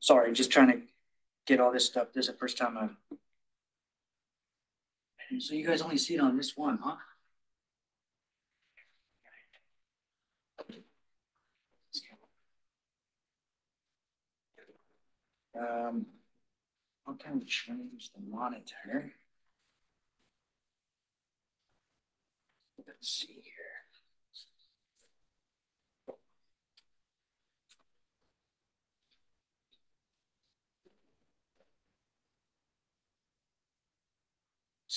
Sorry, just trying to get all this stuff. This is the first time I've. So you guys only see it on this one, huh? Um, how can we change the monitor? Let's see here.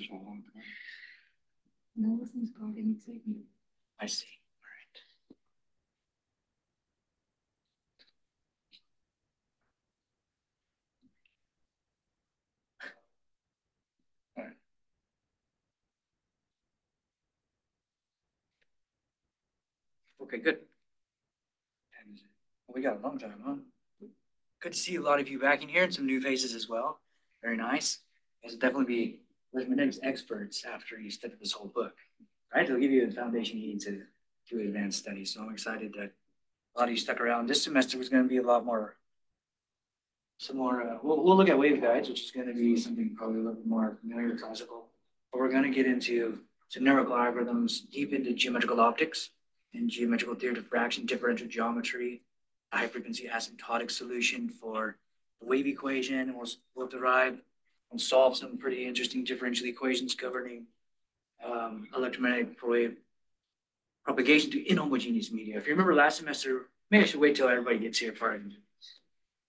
bothers you or what? No, this is causing excitement. I see, alright. Alright. Okay, good. And we got a long time, huh? Good to see a lot of you back in here and some new faces as well. Very nice. Guys will definitely be Rhythmetics experts after you study this whole book. Right? It'll give you the foundation you need to do advanced studies. So I'm excited that a lot of you stuck around. This semester was going to be a lot more, some more, uh, we'll, we'll look at waveguides, which is going to be something probably a little bit more familiar classical. But we're going to get into numerical algorithms, deep into geometrical optics and geometrical theory of diffraction, differential geometry, a high frequency asymptotic solution for the wave equation. And we'll, we'll derive and solve some pretty interesting differential equations governing um, electromagnetic wave propagation to inhomogeneous media. If you remember last semester, maybe I should wait till everybody gets here for it.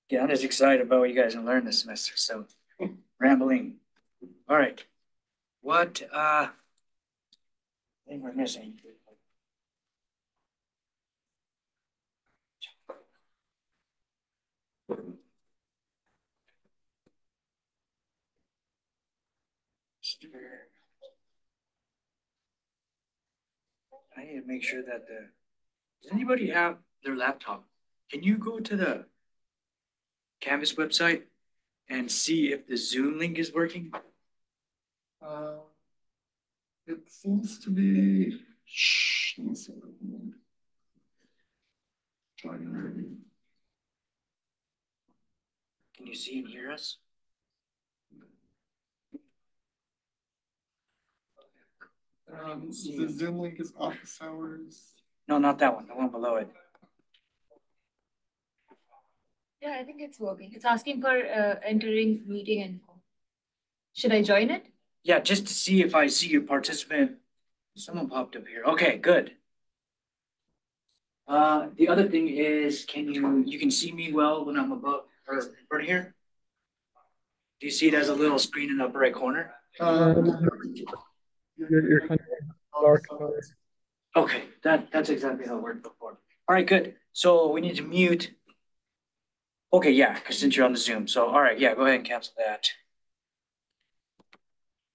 Yeah, I'm just excited about what you guys can learn this semester. So rambling. All right. What uh I think we're missing. I need to make sure that the, does anybody have their laptop? Can you go to the Canvas website and see if the Zoom link is working? Uh, it seems to be. Shh. let me see. Trying Can you see and hear us? Um, the Zoom link is office hours. No, not that one, the one below it. Yeah, I think it's working. It's asking for uh, entering meeting info. Should I join it? Yeah, just to see if I see your participant. Someone popped up here. Okay, good. Uh, the other thing is, can you, you can see me well when I'm above, or in front of here? Do you see it as a little screen in the upper right corner? Um, You're, you're kind of dark. color. Okay, that, that's exactly how it worked before. All right, good. So we need to mute. Okay, yeah, because since you're on the Zoom. So, all right, yeah, go ahead and cancel that.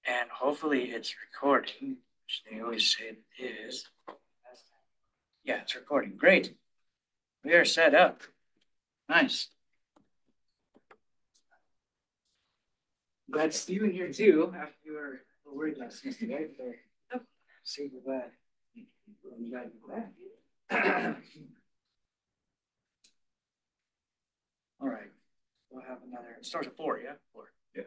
And hopefully it's recording, which they always say it is. Yeah, it's recording. Great. We are set up. Nice. Glad to see you in here too, after you were worried last semester, right? So, Super glad. You guys are glad. All right, we'll have another, it starts at four, yeah? Four. Yeah.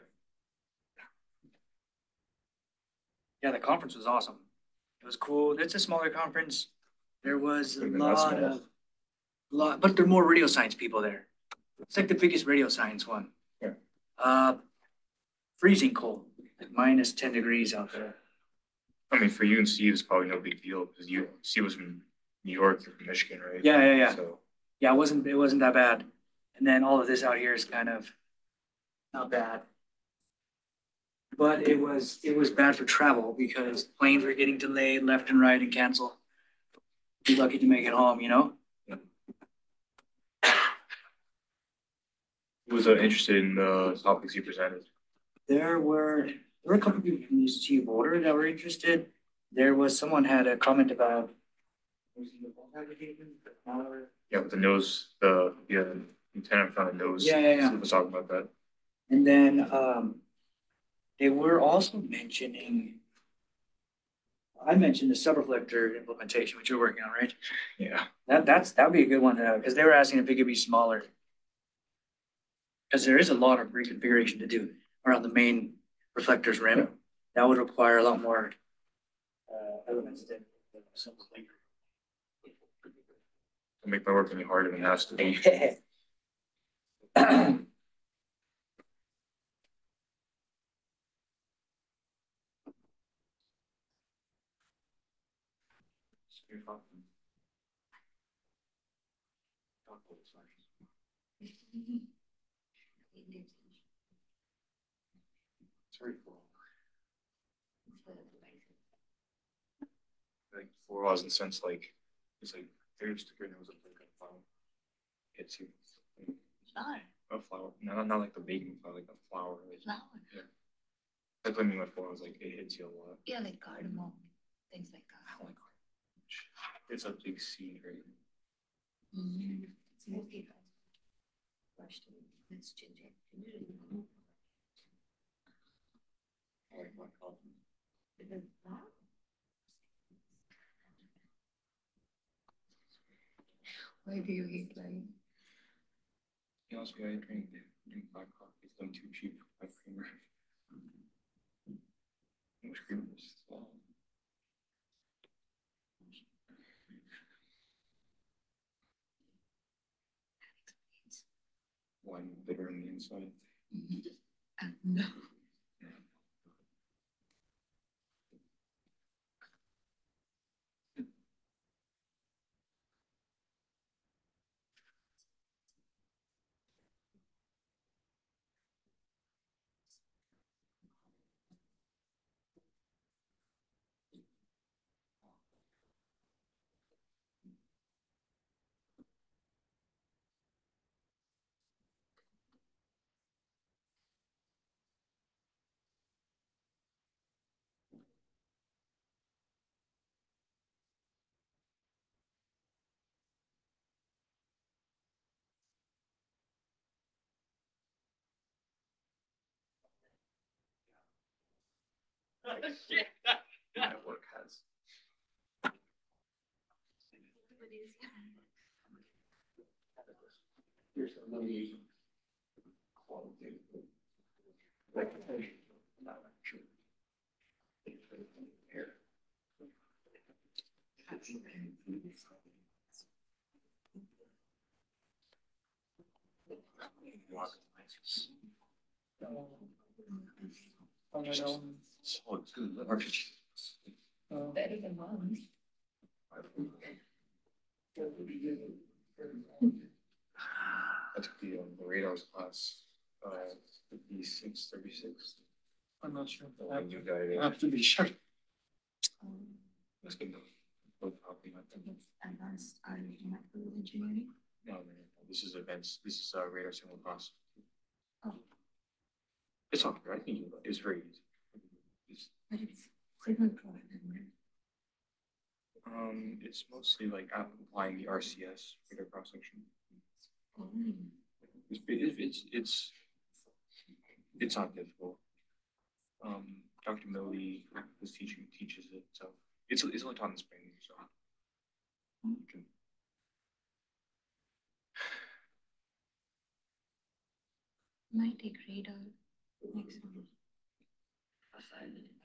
Yeah, the conference was awesome. It was cool. It's a smaller conference. There was a lot of, lot, but there are more radio science people there. It's like the biggest radio science one. Yeah. Uh, freezing cold, like minus ten degrees out there. I mean, for you and Steve, it's probably no big deal because you, Steve was from New York, you're from Michigan, right? Yeah, yeah, yeah. So, Yeah, it wasn't, it wasn't that bad. And then all of this out here is kind of not bad. But it was, it was bad for travel because planes were getting delayed left and right and canceled. Be lucky to make it home, you know? was uh, interested in the topics you presented? There were, there were a couple people from UC Boulder that were interested. There was, someone had a comment about. Yeah, with the nose, the, yeah, lieutenant found a nose. Yeah, yeah, yeah. Was talking about that. And then, um, they were also mentioning. I mentioned the subreflector implementation, which you're working on, right? Yeah. That, that's, that'd be a good one to have, because they were asking if it could be smaller. Because there is a lot of reconfiguration to do around the main reflector's rim. That would require a lot more uh, elements than than a simple Don't make my work any harder than it has to be. thing. It's very cool. Like four laws in sense like, it's like, there's sticker nose up like a flower. It's you. Flower, A flower, not, not like the baking flower, like a flower. like- flower. That's what I mean by flower, like, it hits you a lot. Yeah, like cardamom, things like I that. don't like orange. It's a big seed, right? Mm, It's mostly crushed, it's ginger. ginger is one. I like my. Because that- Why do you hate like? You know, I drink, drink black coffee, it's like too cheap for my creamer. Much creamer is? Wine bitter on the inside. Uh, No. My work has. Here's a little qualitative. Not true. Here. On my own, So it's good. Better than mine. Took the, um, the radars class, uh, fifty-six, thirty-six. I'm not sure. I have knew to- I have to be sure. Get the. both I think. It's advanced aeronautical engineering. No, no, no, this is events, this is, uh, radar signal class. Oh. It's not, I think it's very easy. It's, But it's signal processing. Um, it's mostly like applying the RCS, radar cross section. It's, it's, it's, it's, not difficult. Um, Dr. Millie was teaching, teaches it, so it's, it's only taught in spring, so. can- Might radar next month.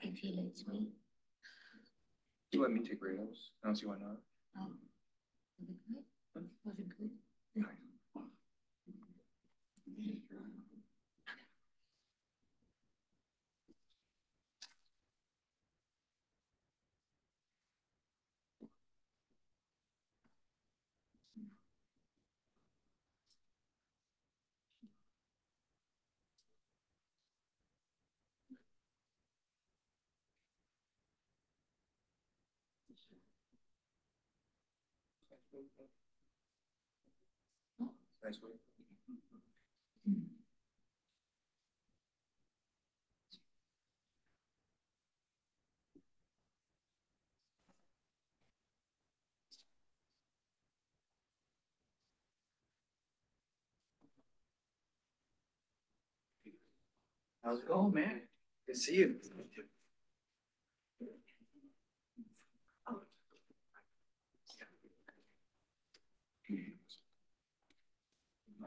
If he lets me. You let me take radars, I don't see why not. Oh. Was it good? Was it good? How's it going, man? Good to see you.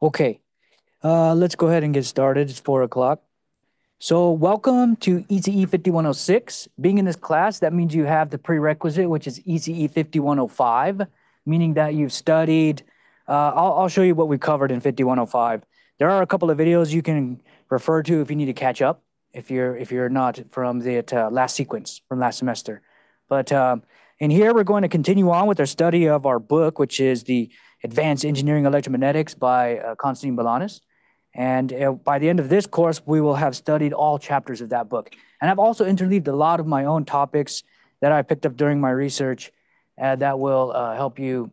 Okay, uh, let's go ahead and get started. It's four o'clock. So welcome to ECE 5106. Being in this class, that means you have the prerequisite, which is ECE 5105, meaning that you've studied. Uh, I'll, I'll show you what we covered in 5105. There are a couple of videos you can refer to if you need to catch up, if you're if you're not from the uh, last sequence from last semester. But um, in here, we're going to continue on with our study of our book, which is the Advanced Engineering Electromagnetics by uh, Constantine Balanis. And uh, by the end of this course, we will have studied all chapters of that book. And I've also interleaved a lot of my own topics that I picked up during my research uh, that will uh, help you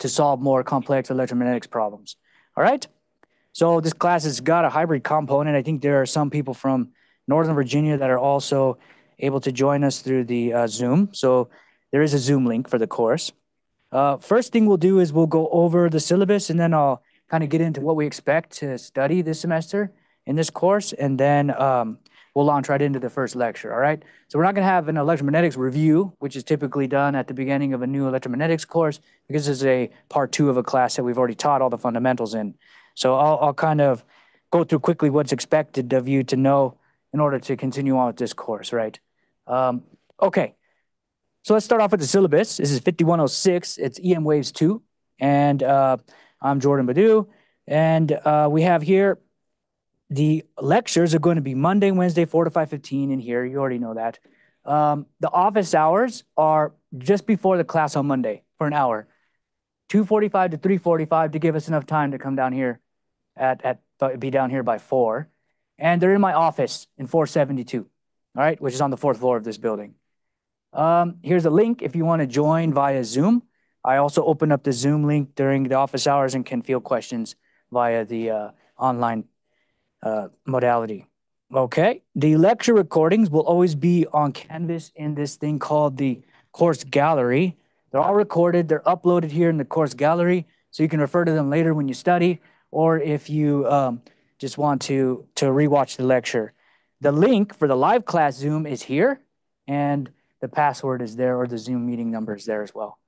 to solve more complex electromagnetics problems. All right? So this class has got a hybrid component. I think there are some people from Northern Virginia that are also able to join us through the uh, Zoom. So there is a Zoom link for the course. Uh, first thing we'll do is we'll go over the syllabus and then I'll kind of get into what we expect to study this semester in this course. And then um, we'll launch right into the first lecture. All right. So we're not going to have an electromagnetics review, which is typically done at the beginning of a new electromagnetics course, because this is a part two of a class that we've already taught all the fundamentals in. So I'll, I'll kind of go through quickly what's expected of you to know in order to continue on with this course, right? Um, okay. So let's start off with the syllabus. This is 5106. It's EM Waves 2. And uh, I'm Jordan Budhu. And uh, we have here the lectures are going to be Monday, Wednesday, 4 to 5.15 in here. You already know that. Um, the office hours are just before the class on Monday for an hour. 2.45 to 3.45 to give us enough time to come down here at, at be down here by 4. And they're in my office in 472, all right, which is on the fourth floor of this building. Um, here's a link if you want to join via Zoom. I also open up the Zoom link during the office hours and can field questions via the uh, online uh, modality. Okay, the lecture recordings will always be on Canvas in this thing called the course gallery. They're all recorded, they're uploaded here in the course gallery, so you can refer to them later when you study, or if you um, just want to, to rewatch the lecture. The link for the live class Zoom is here, and the password is there, or the Zoom meeting number is there as well.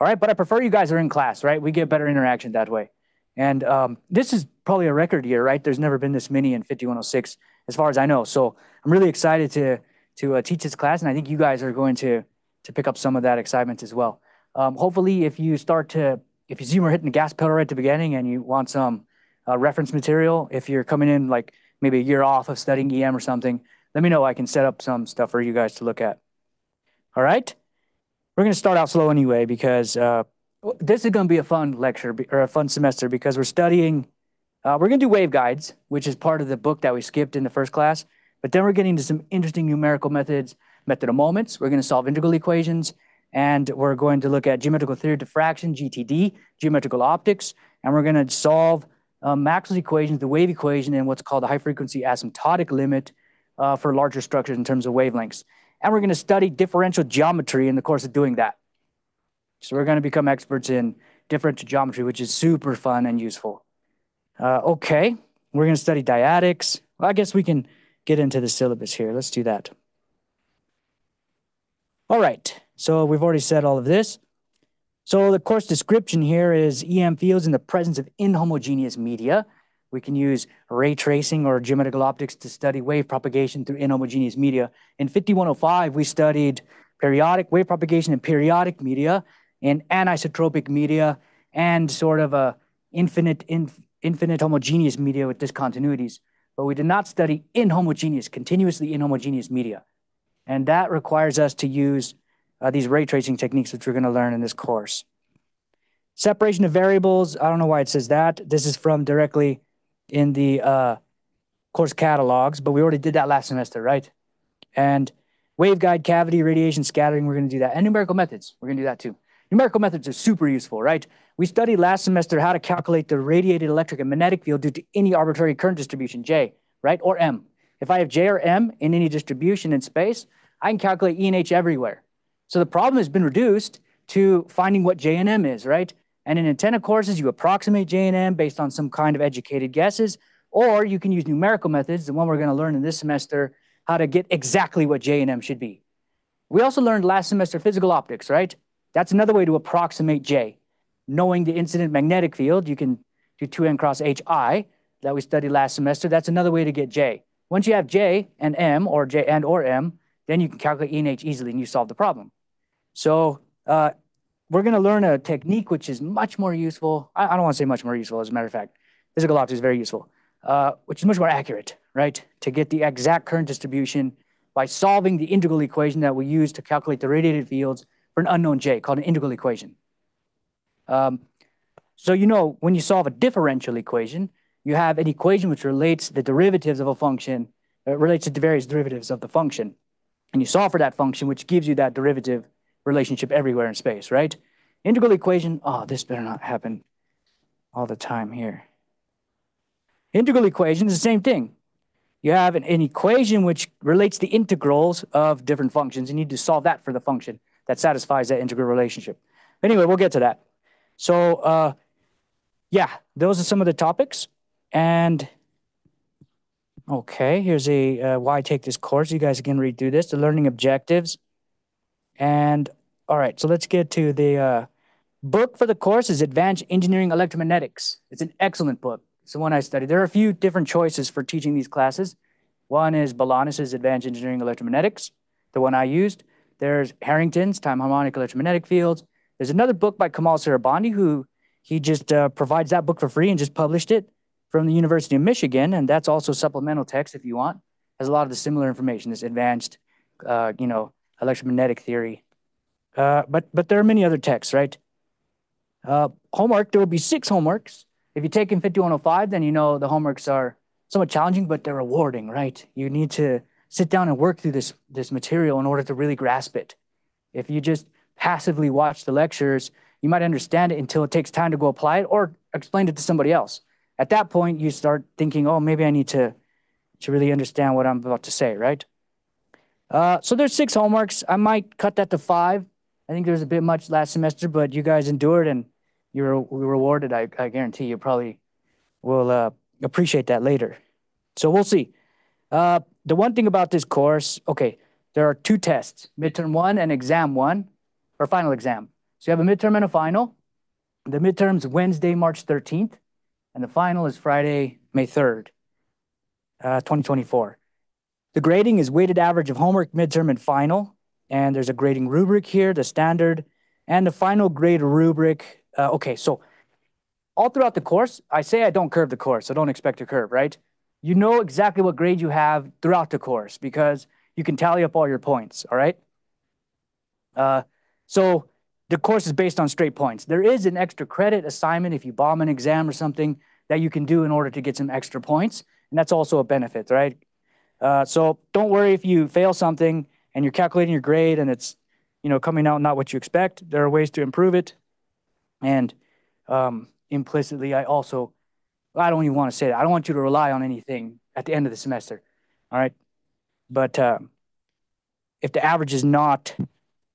All right, but I prefer you guys are in class, right? We get better interaction that way. And um, this is probably a record year, right? There's never been this many in 5106, as far as I know. So I'm really excited to to uh, teach this class, and I think you guys are going to to pick up some of that excitement as well. Um, hopefully, if you start to if you we're hitting the gas pedal right at the beginning, and you want some uh, reference material, if you're coming in like maybe a year off of studying EM or something, let me know. I can set up some stuff for you guys to look at. All right, we're going to start out slow anyway because uh, this is going to be a fun lecture or a fun semester because we're studying. Uh, we're going to do waveguides, which is part of the book that we skipped in the first class. But then we're getting to some interesting numerical methods, method of moments. We're going to solve integral equations, and we're going to look at geometrical theory of diffraction, GTD, geometrical optics, and we're going to solve um, Maxwell's equations, the wave equation, and what's called the high frequency asymptotic limit uh, for larger structures in terms of wavelengths. And we're going to study differential geometry in the course of doing that. So we're going to become experts in differential geometry, which is super fun and useful. Uh, okay, we're going to study dyadics. Well, I guess we can get into the syllabus here. Let's do that. All right, so we've already said all of this. So the course description here is EM fields in the presence of inhomogeneous media. We can use ray tracing or geometrical optics to study wave propagation through inhomogeneous media. In 5105, we studied periodic wave propagation in periodic media, in anisotropic media, and sort of a infinite, inf- infinite homogeneous media with discontinuities, but we did not study inhomogeneous, continuously inhomogeneous media. And that requires us to use uh, these ray tracing techniques, which we're going to learn in this course. Separation of variables, I don't know why it says that. This is from directly in the uh, course catalogs, but we already did that last semester, right? And waveguide, cavity, radiation scattering, we're going to do that. And numerical methods, we're going to do that too. Numerical methods are super useful, right? We studied last semester how to calculate the radiated electric and magnetic field due to any arbitrary current distribution, J, right? Or M. If I have J or M in any distribution in space, I can calculate E and H everywhere. So the problem has been reduced to finding what J and M is, right? And in antenna courses, you approximate J and M based on some kind of educated guesses, or you can use numerical methods, the one we're going to learn in this semester, how to get exactly what J and M should be. We also learned last semester physical optics, right? That's another way to approximate J. Knowing the incident magnetic field, you can do 2n cross HI that we studied last semester. That's another way to get J. Once you have J and M, or J and or M, then you can calculate E and H easily and you solve the problem. So uh, we're going to learn a technique which is much more useful. I, I don't want to say much more useful, as a matter of fact. Physical optics is very useful, uh, which is much more accurate, right? To get the exact current distribution by solving the integral equation that we use to calculate the radiated fields for an unknown J called an integral equation. Um, so you know, when you solve a differential equation, you have an equation which relates the derivatives of a function, uh, relates to the various derivatives of the function. And you solve for that function, which gives you that derivative relationship everywhere in space, right? Integral equation, oh, this better not happen all the time here. Integral equation is the same thing. You have an, an equation which relates the integrals of different functions. and You need to solve that for the function that satisfies that integral relationship. Anyway, we'll get to that. So, uh, yeah, those are some of the topics. And okay, here's a uh, why take this course. You guys can read through this. The learning objectives. And all right, so let's get to the uh, book for the course is Advanced Engineering Electromagnetics. It's an excellent book. It's the one I studied. There are a few different choices for teaching these classes. One is Balanis's Advanced Engineering Electromagnetics, the one I used. There's Harrington's Time Harmonic Electromagnetic Fields. There's another book by Kamal Sarabandi who he just uh, provides that book for free and just published it from the University of Michigan, and that's also supplemental text if you want. Has a lot of the similar information, this advanced, uh, you know, electromagnetic theory. Uh, but but there are many other texts, right? Uh, homework, there will be six homeworks. If you take in 5105, then you know the homeworks are somewhat challenging, but they're rewarding, right? You need to sit down and work through this, this material in order to really grasp it. If you just passively watch the lectures, you might understand it until it takes time to go apply it or explain it to somebody else. At that point, you start thinking, oh, maybe I need to, to really understand what I'm about to say, right? Uh, so there's six homeworks. I might cut that to five. I think there's a bit much last semester, but you guys endured and you were rewarded. I, I guarantee you probably will uh, appreciate that later. So we'll see. Uh, the one thing about this course, okay, there are two tests, midterm one and exam one, or final exam. So you have a midterm and a final. The midterm's Wednesday, March 13th, and the final is Friday, May 3rd, uh, 2024. The grading is weighted average of homework, midterm, and final. And there's a grading rubric here, the standard, and the final grade rubric. Uh, okay, so all throughout the course, I say I don't curve the course, so don't expect a curve, right? You know exactly what grade you have throughout the course because you can tally up all your points, all right? Uh, so the course is based on straight points. There is an extra credit assignment if you bomb an exam or something that you can do in order to get some extra points, and that's also a benefit, right? Uh, so don't worry if you fail something and you're calculating your grade and it's you know coming out not what you expect. There are ways to improve it, and um, implicitly, I also I don't even want to say that. I don't want you to rely on anything at the end of the semester. All right, but uh, if the average is not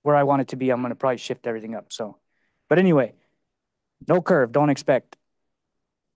where I want it to be, I'm going to probably shift everything up. So, but anyway, no curve. Don't expect.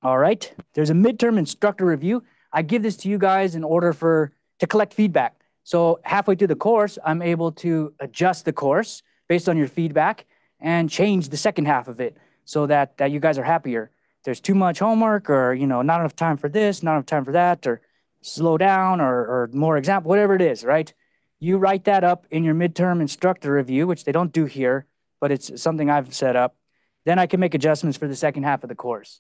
All right. There's a midterm instructor review. I give this to you guys in order for to collect feedback. So halfway through the course, I'm able to adjust the course based on your feedback and change the second half of it so that, that you guys are happier. There's too much homework or, you know, not enough time for this, not enough time for that, or slow down or, or more example, whatever it is, right? You write that up in your midterm instructor review, which they don't do here, but it's something I've set up. Then I can make adjustments for the second half of the course.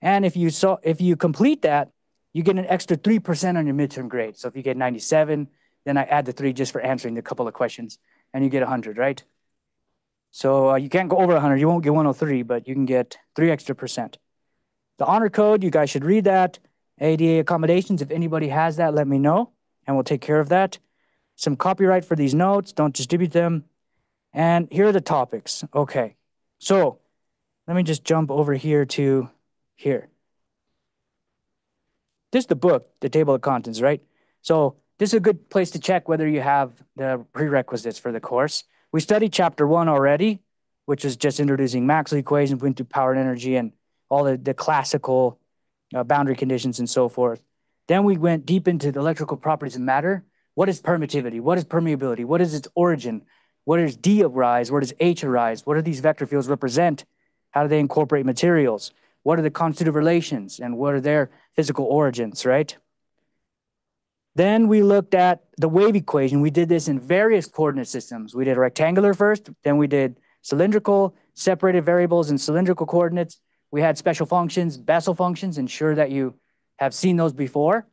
And if you saw, if you complete that, you get an extra 3% on your midterm grade. So if you get 97, then I add the three just for answering the couple of questions and you get 100, right? So uh, you can't go over 100. You won't get 103, but you can get three extra percent. The honor code, you guys should read that. ADA accommodations, if anybody has that, let me know and we'll take care of that. Some copyright for these notes, don't distribute them. And here are the topics. Okay, so let me just jump over here to here. This is the book, the table of contents, right? So this is a good place to check whether you have the prerequisites for the course. We studied chapter one already, which is just introducing Maxwell equations, went through power and energy and all the, the classical uh, boundary conditions and so forth. Then we went deep into the electrical properties of matter. What is permittivity? What is permeability? What is its origin? What does D arise? Where does H arise? What do these vector fields represent? How do they incorporate materials? What are the constitutive relations and what are their physical origins, right? Then we looked at the wave equation. We did this in various coordinate systems. We did rectangular first, then we did cylindrical, separated variables and cylindrical coordinates. We had special functions, Bessel functions, ensure that you have seen those before.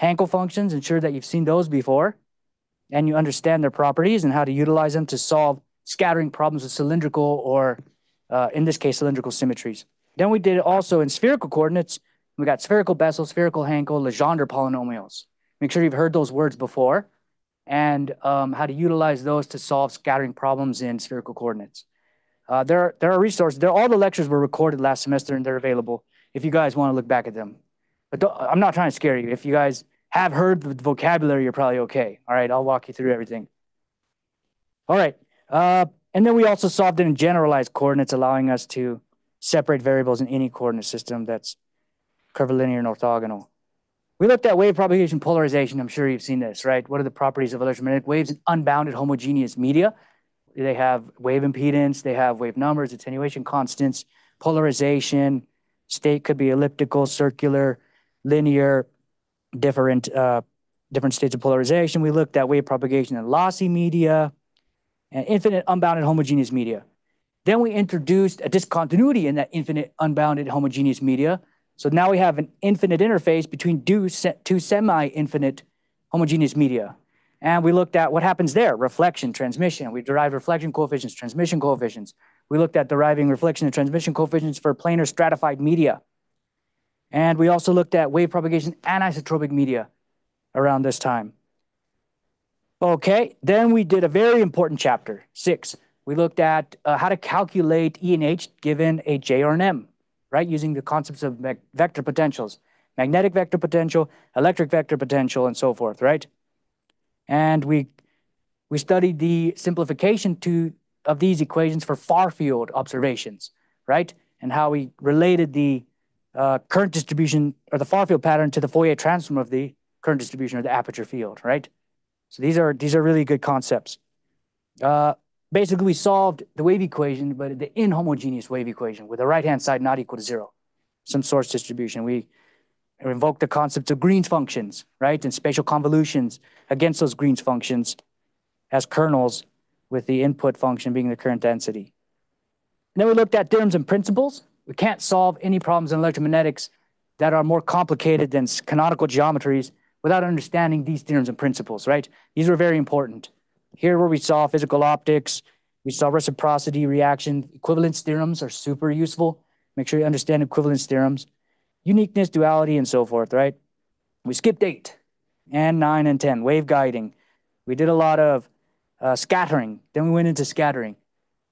Hankel functions, ensure that you've seen those before and you understand their properties and how to utilize them to solve scattering problems with cylindrical or, uh, in this case, cylindrical symmetries. Then we did it also in spherical coordinates. We got spherical Bessel, spherical Hankel, Legendre polynomials. Make sure you've heard those words before and um, how to utilize those to solve scattering problems in spherical coordinates. Uh, there, there are resources. There, all the lectures were recorded last semester and they're available if you guys want to look back at them. But I'm not trying to scare you. If you guys have heard the vocabulary, you're probably okay. All right, I'll walk you through everything. All right, uh, and then we also solved it in generalized coordinates, allowing us to separate variables in any coordinate system that's curvilinear and orthogonal. We looked at wave propagation polarization. I'm sure you've seen this, right? What are the properties of electromagnetic waves in unbounded homogeneous media? They have wave impedance, they have wave numbers, attenuation constants, polarization, state could be elliptical, circular, linear, different uh, different states of polarization. We looked at wave propagation in lossy media and infinite unbounded homogeneous media. Then we introduced a discontinuity in that infinite unbounded homogeneous media. So now we have an infinite interface between two semi-infinite homogeneous media. And we looked at what happens there, reflection, transmission. We derived reflection coefficients, transmission coefficients. We looked at deriving reflection and transmission coefficients for planar stratified media. And we also looked at wave propagation anisotropic media around this time. Okay, then we did a very important chapter, six. We looked at uh, how to calculate E and H given a J or an M, right? Using the concepts of vector potentials, magnetic vector potential, electric vector potential, and so forth, right? And we, we studied the simplification to, of these equations for far field observations, right? And how we related the uh, current distribution or the far field pattern to the Fourier transform of the current distribution or the aperture field, right? So these are these are really good concepts. Uh, basically, we solved the wave equation, but the inhomogeneous wave equation with the right-hand side not equal to zero, some source distribution. We invoked the concept of Green's functions, right, and spatial convolutions against those Green's functions as kernels with the input function being the current density. And then we looked at theorems and principles. We can't solve any problems in electromagnetics that are more complicated than canonical geometries without understanding these theorems and principles, right? These are very important. Here where we saw physical optics, we saw reciprocity, reaction, equivalence theorems are super useful. Make sure you understand equivalence theorems, uniqueness, duality, and so forth, right? We skipped eight and nine and 10, wave guiding. We did a lot of uh, scattering. Then we went into scattering.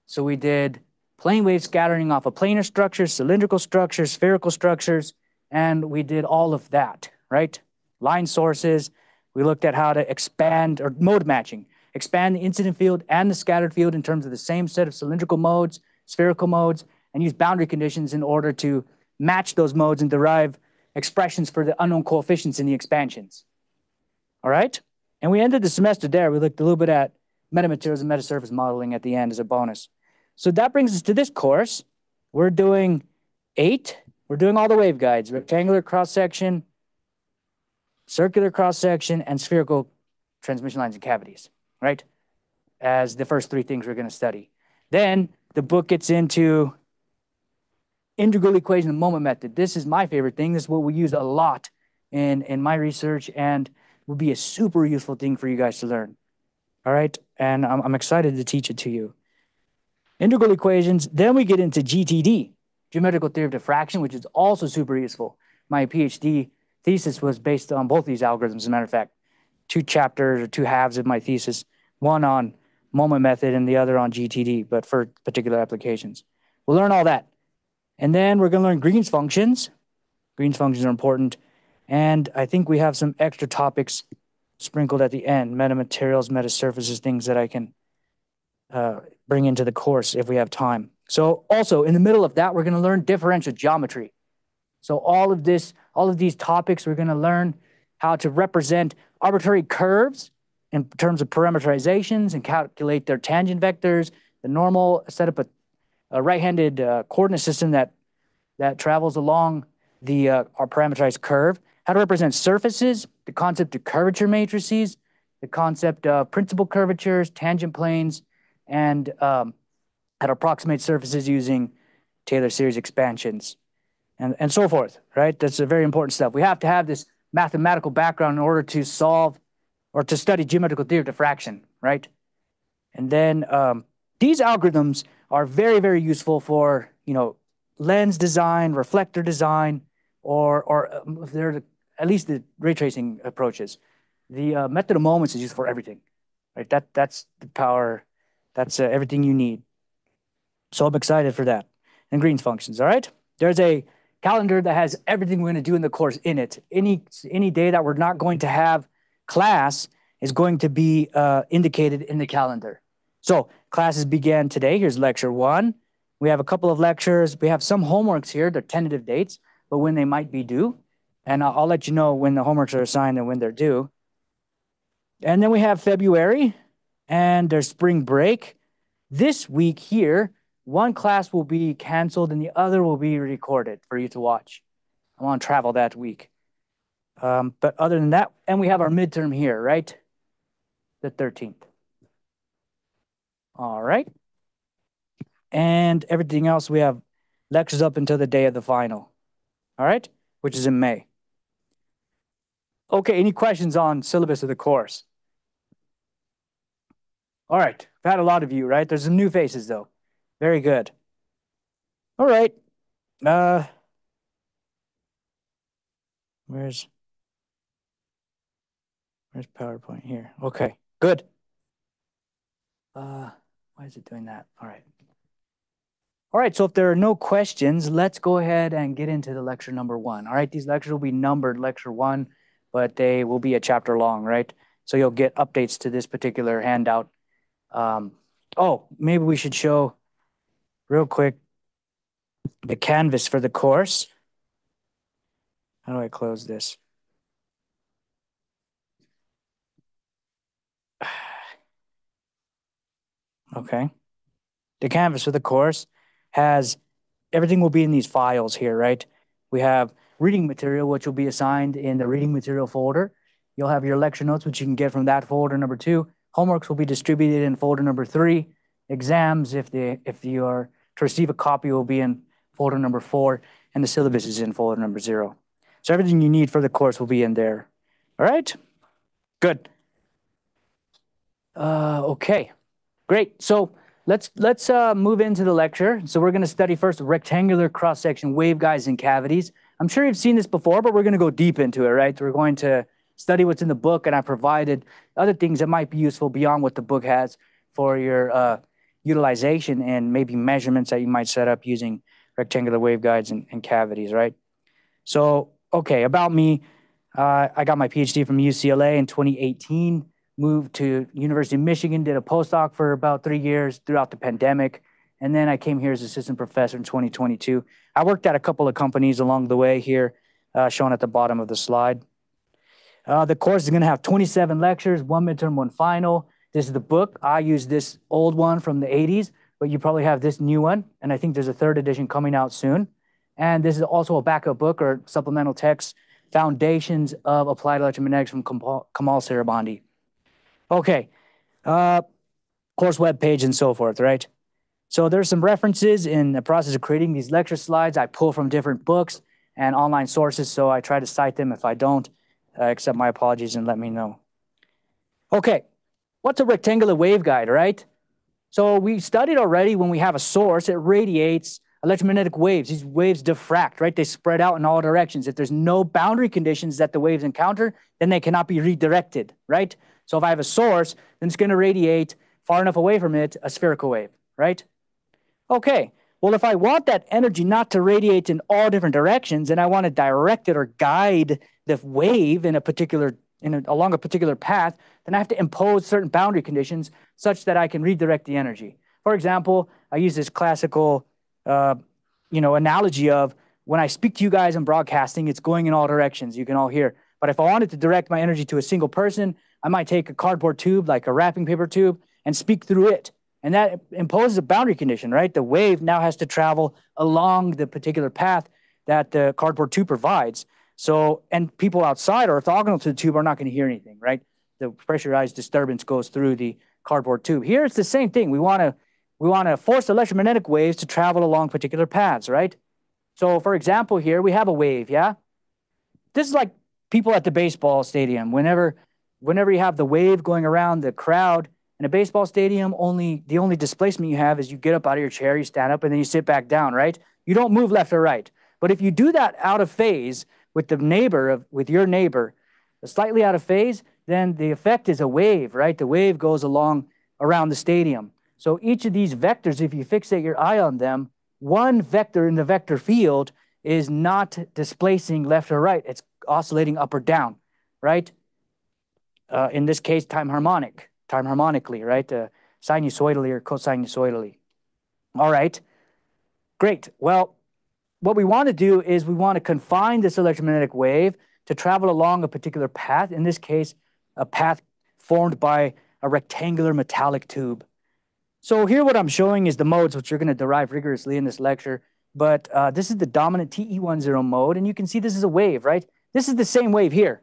So we did plane wave scattering off of planar structures, cylindrical structures, spherical structures, and we did all of that, right? Line sources, we looked at how to expand or mode matching, expand the incident field and the scattered field in terms of the same set of cylindrical modes, spherical modes, and use boundary conditions in order to match those modes and derive expressions for the unknown coefficients in the expansions. All right? And we ended the semester there. We looked a little bit at metamaterials and metasurface modeling at the end as a bonus. So that brings us to this course. We're doing eight. We're doing all the waveguides, rectangular cross-section, circular cross-section, and spherical transmission lines and cavities, right? As the first three things we're going to study. Then the book gets into integral equation and moment method. This is my favorite thing. This is what we use a lot in, in my research and will be a super useful thing for you guys to learn. All right. And I'm, I'm excited to teach it to you. Integral equations. Then we get into GTD, geometrical theory of diffraction, which is also super useful. My PhD thesis was based on both these algorithms, as a matter of fact. Two chapters or two halves of my thesis, one on moment method and the other on GTD, but for particular applications. We'll learn all that. And then we're going to learn Green's functions. Green's functions are important. And I think we have some extra topics sprinkled at the end, metamaterials, metasurfaces, things that I can uh, bring into the course if we have time. So also in the middle of that, we're going to learn differential geometry. So all of this, all of these topics, we're going to learn how to represent arbitrary curves in terms of parameterizations and calculate their tangent vectors, the normal, set up a, a right-handed uh, coordinate system that, that travels along the uh, our parameterized curve, how to represent surfaces, the concept of curvature matrices, the concept of principal curvatures, tangent planes, and um, how to approximate surfaces using Taylor series expansions, and, and so forth, right? That's a very important stuff. We have to have this mathematical background in order to solve or to study geometrical theory of diffraction, right? And then um, these algorithms are very, very useful for, you know, lens design, reflector design, or, or um, they're at least the ray tracing approaches. The uh, method of moments is used for everything, right? That, that's the power, that's uh, everything you need. So I'm excited for that. And Green's functions, all right? There's a calendar that has everything we're going to do in the course in it. Any, any day that we're not going to have class is going to be uh, indicated in the calendar. So classes began today. Here's lecture one. We have a couple of lectures. We have some homeworks here. They're tentative dates, but when they might be due. And I'll, I'll let you know when the homeworks are assigned and when they're due. And then we have February and there's spring break. This week here, one class will be canceled and the other will be recorded for you to watch. I'm on travel that week. Um, but other than that, and we have our midterm here, right? The 13th. All right. And everything else, we have lectures up until the day of the final. All right, which is in May. Okay, any questions on syllabus of the course? All right, I've had a lot of you, right? There's some new faces though. Very good. All right. Uh, where's where's PowerPoint here? Okay, good. Uh, why is it doing that? All right. All right, so if there are no questions, let's go ahead and get into the lecture number one. All right, these lectures will be numbered lecture one, but they will be a chapter long, right? So you'll get updates to this particular handout. Um, oh, maybe we should show real quick the canvas for the course. How do I close this? Okay. The canvas for the course has everything will be in these files here, right? We have reading material, which will be assigned in the reading material folder. You'll have your lecture notes, which you can get from that folder number two. Homeworks will be distributed in folder number three. Exams, if they if you are to receive a copy, will be in folder number four, and the syllabus is in folder number zero. So everything you need for the course will be in there. All right, good. Uh, okay, great. So let's let's uh, move into the lecture. So we're going to study first rectangular cross section waveguides and cavities. I'm sure you've seen this before, but we're going to go deep into it, right? We're going to study what's in the book, and I provided other things that might be useful beyond what the book has for your uh, utilization and maybe measurements that you might set up using rectangular waveguides and, and cavities, right? So, okay, about me, uh, I got my PhD from UCLA in 2018, moved to University of Michigan, did a postdoc for about three years throughout the pandemic, and then I came here as assistant professor in 2022. I worked at a couple of companies along the way here, uh, shown at the bottom of the slide. Uh, the course is going to have 27 lectures, one midterm, one final. This is the book. I use this old one from the 80s, but you probably have this new one. And I think there's a third edition coming out soon. And this is also a backup book or supplemental text, Foundations of Applied Electromagnetics from Kamal, Sarabandi. Okay, uh, course web page and so forth, right? So there's some references in the process of creating these lecture slides. I pull from different books and online sources, so I try to cite them. If I don't, uh, accept my apologies and let me know. Okay, what's a rectangular waveguide, right? So we studied already when we have a source, it radiates electromagnetic waves. These waves diffract, right? They spread out in all directions. If there's no boundary conditions that the waves encounter, then they cannot be redirected, right? So if I have a source, then it's going to radiate far enough away from it a spherical wave, right? Okay, well, if I want that energy not to radiate in all different directions and I want to direct it or guide the wave in a particular in a, along a particular path, then I have to impose certain boundary conditions such that I can redirect the energy. For example, I use this classical, uh, you know, analogy of when I speak to you guys in broadcasting, it's going in all directions. You can all hear. But if I wanted to direct my energy to a single person, I might take a cardboard tube, like a wrapping paper tube, and speak through it. And that imposes a boundary condition, right? The wave now has to travel along the particular path that the cardboard tube provides. So, and people outside or orthogonal to the tube are not going to hear anything, right? The pressurized disturbance goes through the cardboard tube. Here it's the same thing. We want to we want to force electromagnetic waves to travel along particular paths, right? So, for example, here we have a wave, yeah? This is like people at the baseball stadium. Whenever whenever you have the wave going around the crowd, in a baseball stadium, only the only displacement you have is you get up out of your chair, you stand up, and then you sit back down, right? You don't move left or right. But if you do that out of phase with the neighbor of with your neighbor, slightly out of phase, then the effect is a wave, right? The wave goes along around the stadium. So each of these vectors, if you fixate your eye on them, one vector in the vector field is not displacing left or right. It's oscillating up or down, right? Uh, in this case, time harmonic time harmonically, right? Uh, sinusoidally or cosinusoidally. All right, great. Well, what we want to do is we want to confine this electromagnetic wave to travel along a particular path, in this case, a path formed by a rectangular metallic tube. So here what I'm showing is the modes, which you're going to derive rigorously in this lecture. But uh, this is the dominant TE10 mode, and you can see this is a wave, right? This is the same wave here,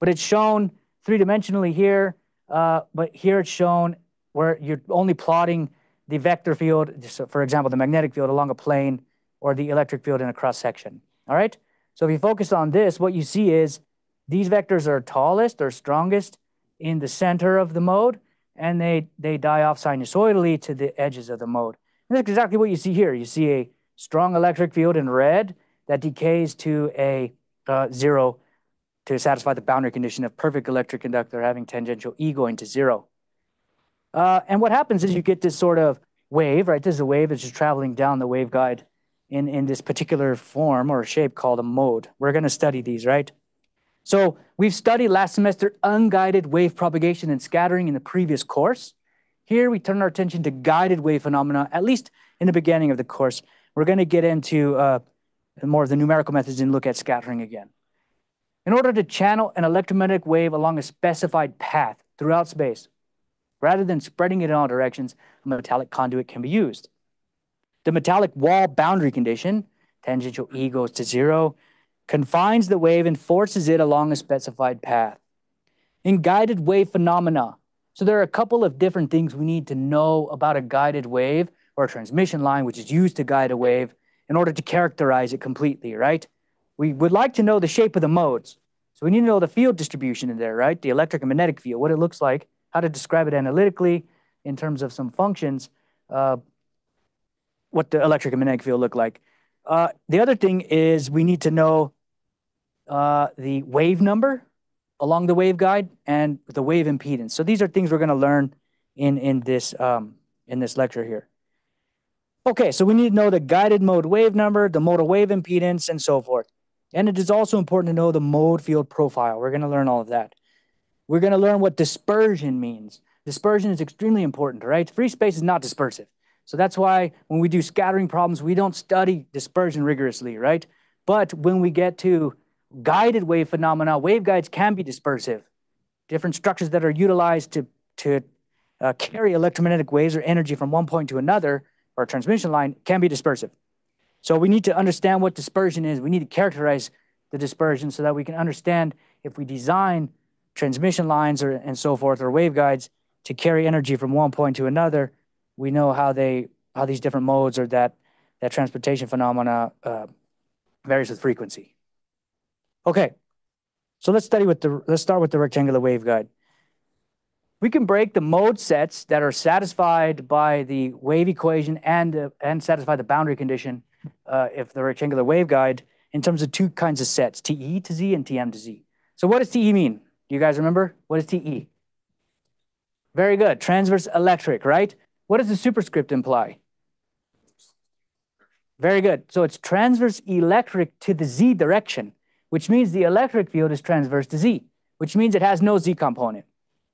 but it's shown three-dimensionally here uh, but here it's shown where you're only plotting the vector field, so for example, the magnetic field along a plane or the electric field in a cross section. All right. So if you focus on this, what you see is these vectors are tallest or strongest in the center of the mode, and they, they die off sinusoidally to the edges of the mode. And that's exactly what you see here. You see a strong electric field in red that decays to a uh, zero to satisfy the boundary condition of perfect electric conductor having tangential E going to zero. Uh, and what happens is you get this sort of wave, right? This is a wave that's just traveling down the waveguide in, in this particular form or shape called a mode. We're going to study these, right? So we've studied last semester unguided wave propagation and scattering in the previous course. Here we turn our attention to guided wave phenomena, at least in the beginning of the course. We're going to get into uh, more of the numerical methods and look at scattering again. In order to channel an electromagnetic wave along a specified path throughout space, rather than spreading it in all directions, a metallic conduit can be used. The metallic wall boundary condition, tangential E goes to zero, confines the wave and forces it along a specified path. In guided wave phenomena, so there are a couple of different things we need to know about a guided wave or a transmission line, which is used to guide a wave in order to characterize it completely, right? we would like to know the shape of the modes. So we need to know the field distribution in there, right? The electric and magnetic field, what it looks like, how to describe it analytically in terms of some functions, uh, what the electric and magnetic field look like. Uh, the other thing is we need to know uh, the wave number along the waveguide and the wave impedance. So these are things we're going to learn in in this um, in this lecture here. Okay, so we need to know the guided mode wave number, the modal wave impedance, and so forth. And it is also important to know the mode field profile. We're going to learn all of that. We're going to learn what dispersion means. Dispersion is extremely important, right? Free space is not dispersive. So that's why when we do scattering problems, we don't study dispersion rigorously, right? But when we get to guided wave phenomena, waveguides can be dispersive. Different structures that are utilized to, to uh, carry electromagnetic waves or energy from one point to another, or a transmission line, can be dispersive. So we need to understand what dispersion is. We need to characterize the dispersion so that we can understand if we design transmission lines or, and so forth or waveguides to carry energy from one point to another, we know how they how these different modes or that, that transportation phenomena uh, varies with frequency. Okay, so let's study with the, let's start with the rectangular waveguide. We can break the mode sets that are satisfied by the wave equation and, uh, and satisfy the boundary condition uh, if the rectangular waveguide in terms of two kinds of sets, TE to Z and TM to Z. So what does TE mean? Do you guys remember? What is TE? Very good. Transverse electric, right? What does the superscript imply? Very good. So it's transverse electric to the Z direction, which means the electric field is transverse to Z, which means it has no Z component.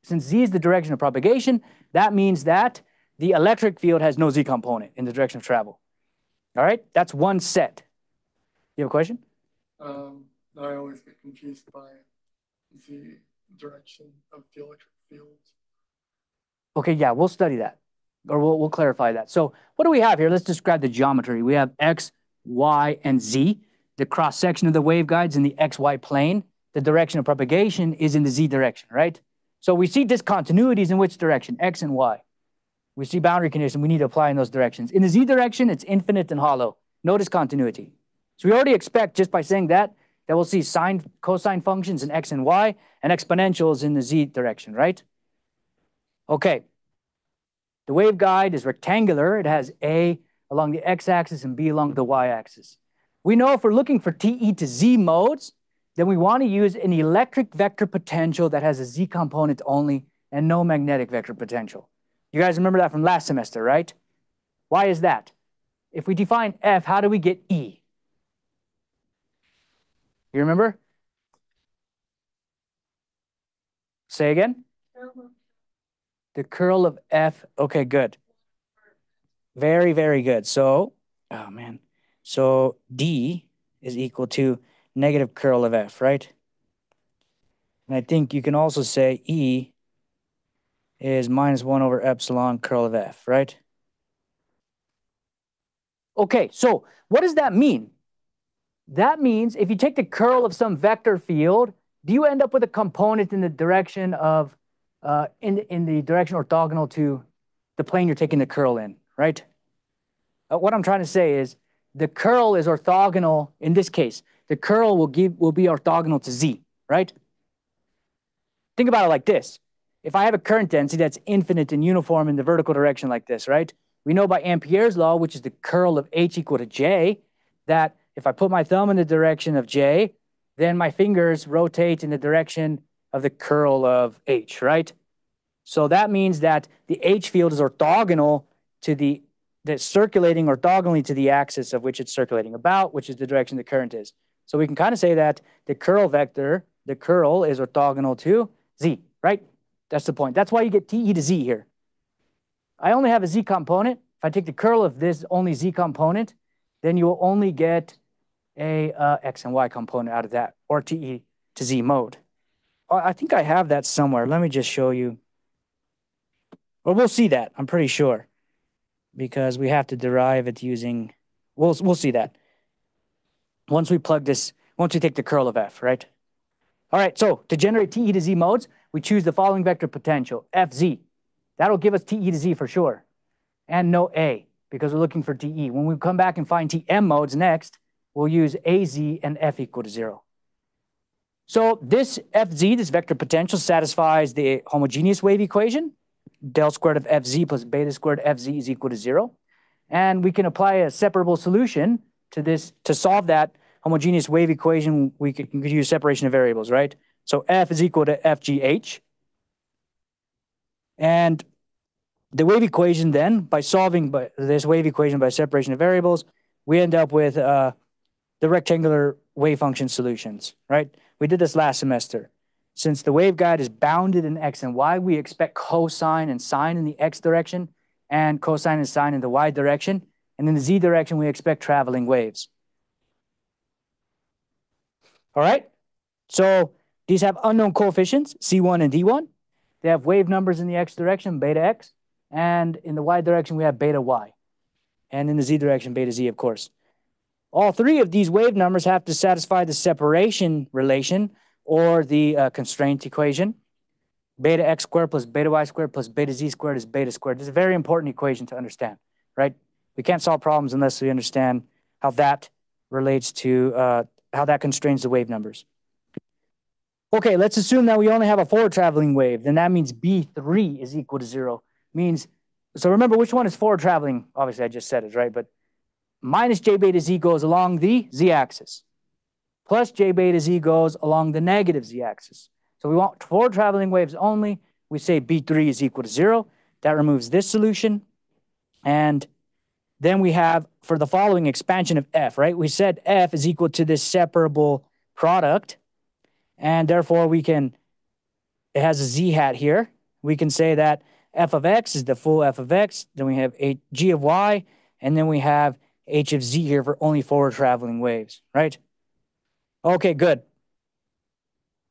Since Z is the direction of propagation, that means that the electric field has no Z component in the direction of travel. All right, that's one set. You have a question? Um, I always get confused by the direction of the electric field. Okay, yeah, we'll study that, or we'll, we'll clarify that. So what do we have here? Let's describe the geometry. We have X, Y, and Z. The cross section of the waveguides in the XY plane. The direction of propagation is in the Z direction, right? So we see discontinuities in which direction? X and Y. We see boundary conditions we need to apply in those directions. In the Z direction, it's infinite and hollow. No discontinuity. So we already expect just by saying that, that we'll see sine, cosine functions in X and Y and exponentials in the Z direction, right? Okay. The waveguide is rectangular. It has A along the x-axis and B along the y-axis. We know if we're looking for TE to Z modes, then we want to use an electric vector potential that has a Z component only and no magnetic vector potential. You guys remember that from last semester, right? Why is that? If we define F, how do we get E? You remember? Say again? The curl of F. Okay, good. Very, very good. So, oh man. So D is equal to negative curl of F, right? And I think you can also say E is minus 1 over epsilon curl of F, right? Okay, so what does that mean? That means if you take the curl of some vector field, do you end up with a component in the direction of, uh, in, in the direction orthogonal to the plane you're taking the curl in, right? Uh, what I'm trying to say is the curl is orthogonal, in this case, the curl will, give, will be orthogonal to z, right? Think about it like this. If I have a current density that's infinite and uniform in the vertical direction like this, right? We know by Ampère's law, which is the curl of h equal to j, that if I put my thumb in the direction of j, then my fingers rotate in the direction of the curl of h, right? So that means that the h field is orthogonal to the, the circulating orthogonally to the axis of which it's circulating about, which is the direction the current is. So we can kind of say that the curl vector, the curl is orthogonal to z, right? That's the point. That's why you get TE to Z here. I only have a Z component. If I take the curl of this only Z component, then you will only get a uh, X and Y component out of that, or TE to Z mode. I think I have that somewhere. Let me just show you. Or we'll see that, I'm pretty sure. Because we have to derive it using, we'll, we'll see that. Once we plug this, once we take the curl of F, right? All right, so to generate TE to Z modes, we choose the following vector potential, FZ. That'll give us TE to Z for sure. And no A, because we're looking for TE. When we come back and find TM modes next, we'll use AZ and F equal to zero. So this FZ, this vector potential, satisfies the homogeneous wave equation. Del squared of FZ plus beta squared FZ is equal to zero. And we can apply a separable solution to this to solve that homogeneous wave equation. We could, we could use separation of variables, right? So F is equal to FGH. And the wave equation then, by solving by this wave equation by separation of variables, we end up with uh, the rectangular wave function solutions, right? We did this last semester. Since the waveguide is bounded in x and y, we expect cosine and sine in the x direction and cosine and sine in the y direction. And in the z direction, we expect traveling waves. All right? So these have unknown coefficients, C1 and D1. They have wave numbers in the x direction, beta x. And in the y direction, we have beta y. And in the z direction, beta z, of course. All three of these wave numbers have to satisfy the separation relation or the uh, constraint equation. Beta x squared plus beta y squared plus beta z squared is beta squared. This is a very important equation to understand, right? We can't solve problems unless we understand how that relates to, uh, how that constrains the wave numbers. Okay, let's assume that we only have a forward traveling wave. Then that means B3 is equal to zero. Means, so remember which one is forward traveling? Obviously, I just said it, right? But minus j beta z goes along the z-axis. Plus j beta z goes along the negative z-axis. So we want forward traveling waves only. We say B3 is equal to zero. That removes this solution. And then we have for the following expansion of f, right? We said f is equal to this separable product. And therefore we can, it has a z hat here. We can say that f of x is the full f of x. Then we have a g of y. And then we have h of z here for only forward traveling waves, right? Okay, good.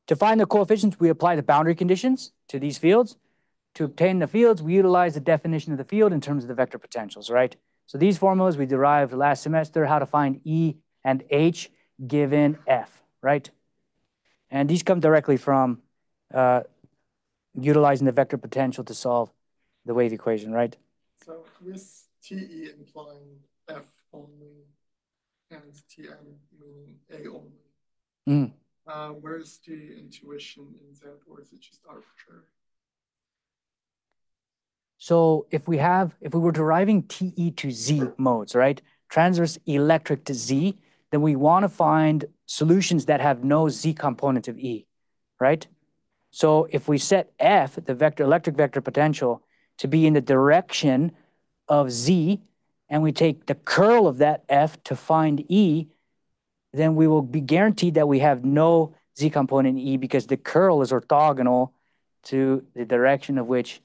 To find the coefficients, we apply the boundary conditions to these fields. To obtain the fields, we utilize the definition of the field in terms of the vector potentials, right? So these formulas we derived last semester, how to find E and H given F, right? And these come directly from uh, utilizing the vector potential to solve the wave equation, right? So with TE implying F only and TM meaning A only. Mm. Uh, where's the intuition in that, or is it just arbitrary? So if we have, if we were deriving TE to Z modes, right? Transverse electric to Z, then we want to find solutions that have no Z component of E, right? So if we set F, the vector electric vector potential, to be in the direction of Z, and we take the curl of that F to find E, then we will be guaranteed that we have no Z component E because the curl is orthogonal to the direction of which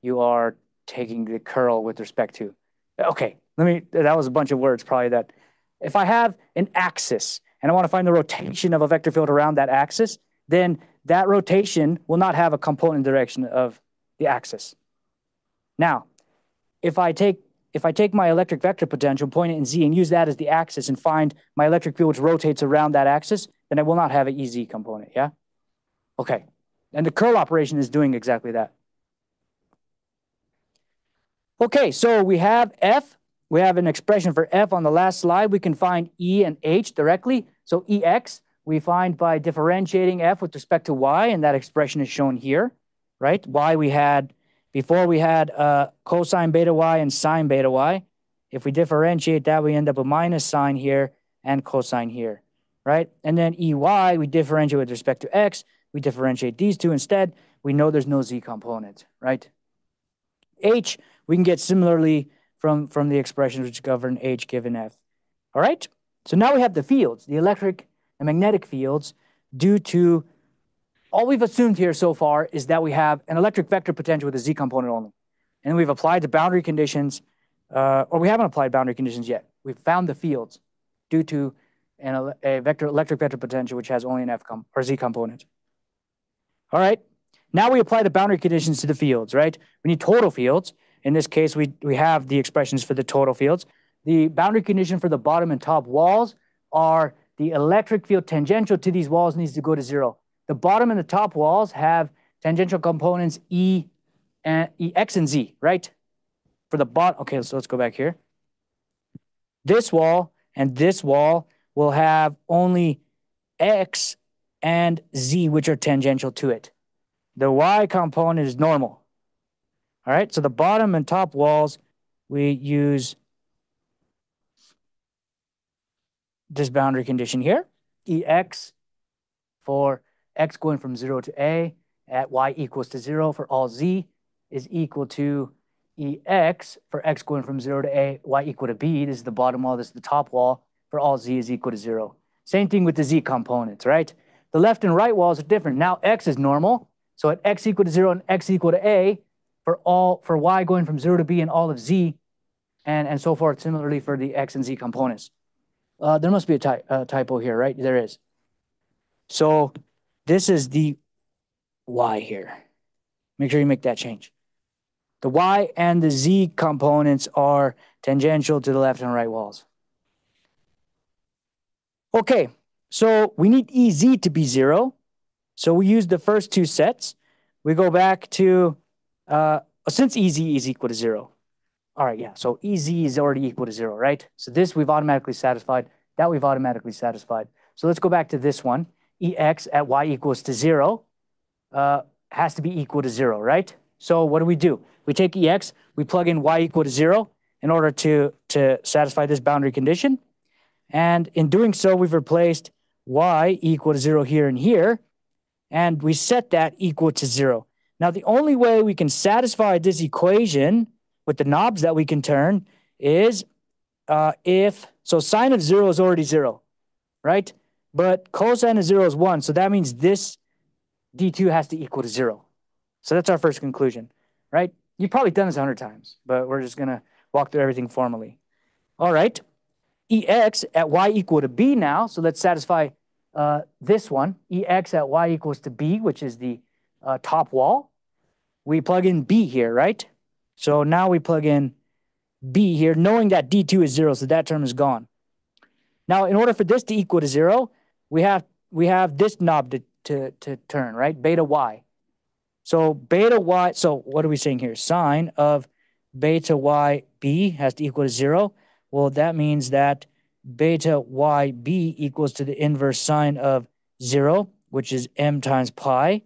you are taking the curl with respect to. Okay, let me, that was a bunch of words probably that. If I have an axis and I want to find the rotation of a vector field around that axis, then that rotation will not have a component direction of the axis. Now, if I take if I take my electric vector potential, point it in z, and use that as the axis and find my electric field which rotates around that axis, then I will not have an EZ component, yeah? Okay, and the curl operation is doing exactly that. Okay, so we have F. We have an expression for F on the last slide. We can find E and H directly. So EX, we find by differentiating F with respect to Y, and that expression is shown here, right? Y we had before we had uh, cosine beta y and sine beta y. If we differentiate that, we end up with minus sine here and cosine here, right? And then EY, we differentiate with respect to x. We differentiate these two instead. We know there's no z component, right? H, we can get similarly from, from the expressions which govern H given F. All right? So now we have the fields, the electric and magnetic fields due to all we've assumed here so far is that we have an electric vector potential with a z component only. And we've applied the boundary conditions, uh, or we haven't applied boundary conditions yet. We've found the fields due to an, a vector electric vector potential which has only an f com or z component. All right. Now we apply the boundary conditions to the fields, right? We need total fields. In this case, we, we have the expressions for the total fields. The boundary condition for the bottom and top walls are the electric field tangential to these walls needs to go to zero. The bottom and the top walls have tangential components E and E, X and Z, right? For the bottom, okay, so let's go back here. This wall and this wall will have only X and Z, which are tangential to it. The Y component is normal. All right, so the bottom and top walls, we use this boundary condition here, EX for x going from 0 to a at y equals to 0 for all z is equal to ex for x going from 0 to a, y equal to b. This is the bottom wall, this is the top wall. For all z is equal to 0. Same thing with the z components, right? The left and right walls are different. Now x is normal. So at x equal to 0 and x equal to a, for all for y going from 0 to b and all of z, and, and so forth, similarly for the x and z components. Uh, there must be a, ty a typo here, right? There is. So this is the y here. Make sure you make that change. The y and the z components are tangential to the left and right walls. Okay, so we need EZ to be zero. So we use the first two sets. We go back to, uh, since EZ is equal to zero. All right, yeah, so EZ is already equal to zero, right? So this we've automatically satisfied, that we've automatically satisfied. So let's go back to this one. EX at Y equals to zero uh, has to be equal to zero, right? So what do we do? We take EX, we plug in Y equal to zero in order to, to satisfy this boundary condition. And in doing so, we've replaced Y equal to zero here and here, and we set that equal to zero. Now, the only way we can satisfy this equation with the knobs that we can turn is uh, if, so sine of zero is already zero, right? But cosine of zero is one, so that means this d2 has to equal to zero. So that's our first conclusion, right? You've probably done this a hundred times, but we're just gonna walk through everything formally. All right, ex at y equal to b now, so let's satisfy uh, this one, ex at y equals to b, which is the uh, top wall. We plug in b here, right? So now we plug in b here, knowing that d2 is zero, so that term is gone. Now, in order for this to equal to zero, we have we have this knob to, to, to turn, right? Beta y. So beta y, so what are we saying here? Sine of beta y b has to equal to zero. Well, that means that beta y b equals to the inverse sine of zero, which is m times pi.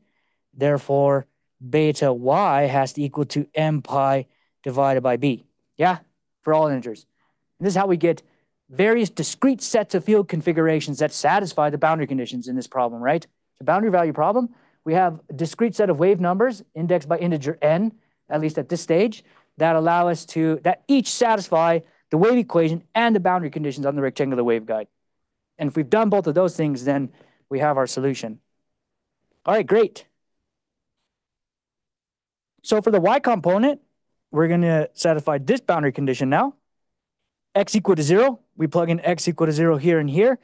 Therefore, beta y has to equal to m pi divided by b. Yeah, for all integers. And this is how we get various discrete sets of field configurations that satisfy the boundary conditions in this problem, right? It's a boundary value problem. We have a discrete set of wave numbers indexed by integer n, at least at this stage, that allow us to, that each satisfy the wave equation and the boundary conditions on the rectangular waveguide. And if we've done both of those things, then we have our solution. All right, great. So for the y component, we're going to satisfy this boundary condition now. x equal to 0, we plug in x equal to 0 here and here.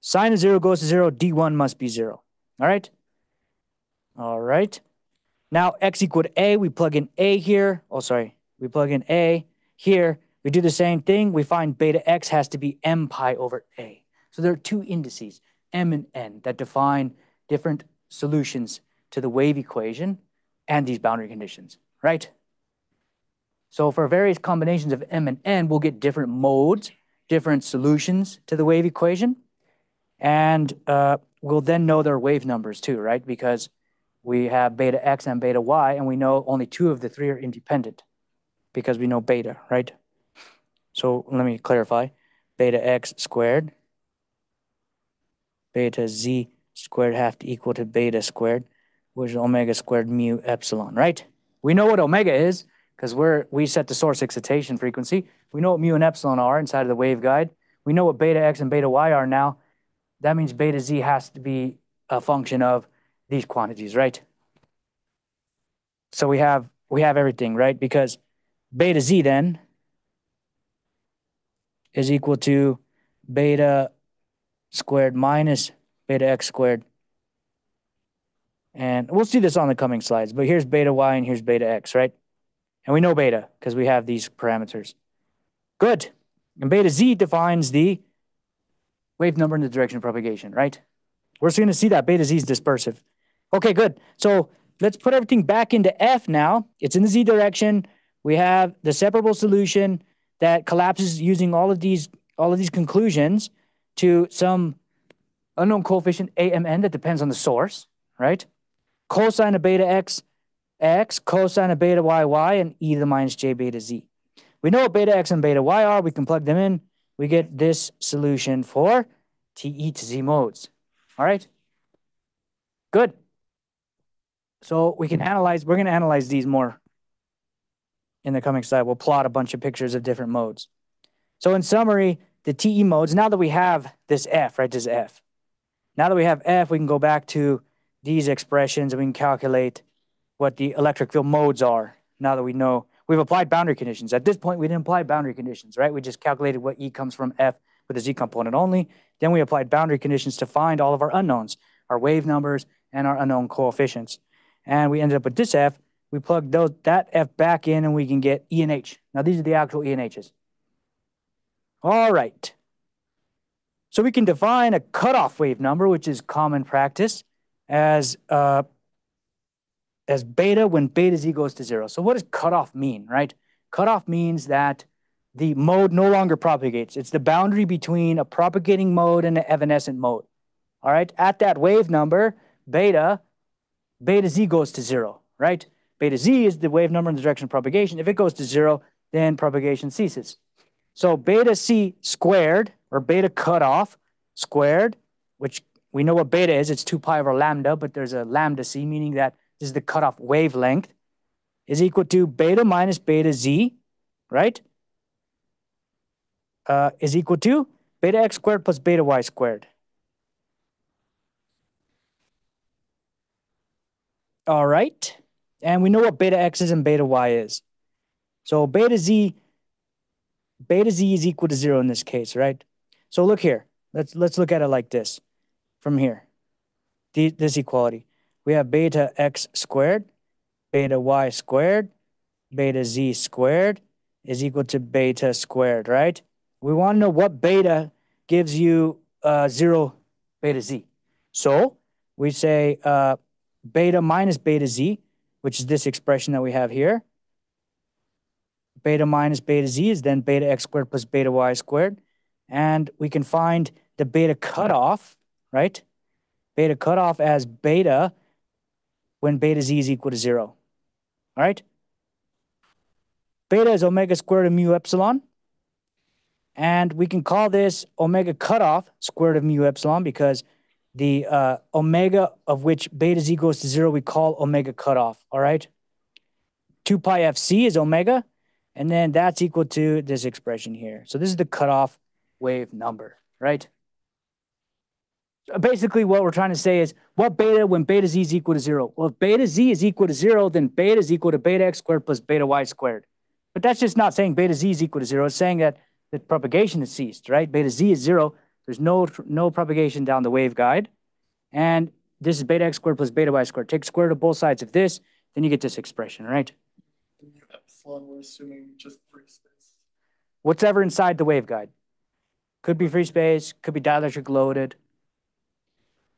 Sine of 0 goes to 0, d1 must be 0. All right? All right. Now x equal to a, we plug in a here. Oh, sorry. We plug in a here. We do the same thing. We find beta x has to be m pi over a. So there are two indices, m and n, that define different solutions to the wave equation and these boundary conditions, right? So for various combinations of m and n, we'll get different modes, different solutions to the wave equation. And uh, we'll then know their wave numbers too, right? Because we have beta x and beta y, and we know only two of the three are independent because we know beta, right? So let me clarify. Beta x squared, beta z squared have to equal to beta squared, which is omega squared mu epsilon, right? We know what omega is because we're we set the source excitation frequency. We know what mu and epsilon are inside of the waveguide. We know what beta x and beta y are now. That means beta z has to be a function of these quantities, right? So we have we have everything, right? Because beta z then is equal to beta squared minus beta x squared. And we'll see this on the coming slides, but here's beta y and here's beta x, right? And we know beta because we have these parameters. Good. And beta z defines the wave number in the direction of propagation, right? We're going to see that beta z is dispersive. Okay, good. So let's put everything back into F now. It's in the z direction. We have the separable solution that collapses using all of these all of these conclusions to some unknown coefficient AMN that depends on the source, right? Cosine of beta x, x, cosine of beta y, y, and e to the minus j beta z. We know what beta x and beta y are. We can plug them in. We get this solution for TE to Z modes. All right? Good. So we can analyze, we're going to analyze these more in the coming slide. We'll plot a bunch of pictures of different modes. So in summary, the TE modes, now that we have this F, right, this F. Now that we have F, we can go back to these expressions and we can calculate what the electric field modes are. Now that we know, we've applied boundary conditions. At this point, we didn't apply boundary conditions, right? We just calculated what E comes from F with the Z component only. Then we applied boundary conditions to find all of our unknowns, our wave numbers and our unknown coefficients. And we ended up with this F, we plug those, that F back in and we can get E and H. Now these are the actual E and H's. All right. So we can define a cutoff wave number, which is common practice, as uh, as beta when beta z goes to zero. So what does cutoff mean, right? Cutoff means that the mode no longer propagates. It's the boundary between a propagating mode and an evanescent mode. All right, at that wave number, beta, beta z goes to zero, right? Beta z is the wave number in the direction of propagation. If it goes to zero, then propagation ceases. So beta c squared, or beta cutoff squared, which we know what beta is, it's 2 pi over lambda, but there's a lambda c, meaning that this is the cutoff wavelength, is equal to beta minus beta z, right? Uh, is equal to beta x squared plus beta y squared. All right. And we know what beta x is and beta y is. So beta z, beta z is equal to zero in this case, right? So look here. Let's let's look at it like this from here. The, this equality. We have beta x squared, beta y squared, beta z squared is equal to beta squared, right? We want to know what beta gives you uh, zero beta z. So we say uh, beta minus beta z, which is this expression that we have here. Beta minus beta z is then beta x squared plus beta y squared. And we can find the beta cutoff, right? Beta cutoff as beta when beta z is equal to zero. All right? Beta is omega squared of mu epsilon. And we can call this omega cutoff square root of mu epsilon because the uh, omega of which beta z goes to zero, we call omega cutoff. All right. 2 pi fc is omega. And then that's equal to this expression here. So this is the cutoff wave number, right? Basically, what we're trying to say is what beta when beta z is equal to zero? Well, if beta z is equal to zero, then beta is equal to beta x squared plus beta y squared. But that's just not saying beta z is equal to zero. It's saying that the propagation has ceased, right? Beta z is zero. There's no, no propagation down the waveguide. And this is beta x squared plus beta y squared. Take square root of both sides of this, then you get this expression, right? Epsilon, we're assuming just free space. What's ever inside the waveguide. Could be free space, could be dielectric loaded.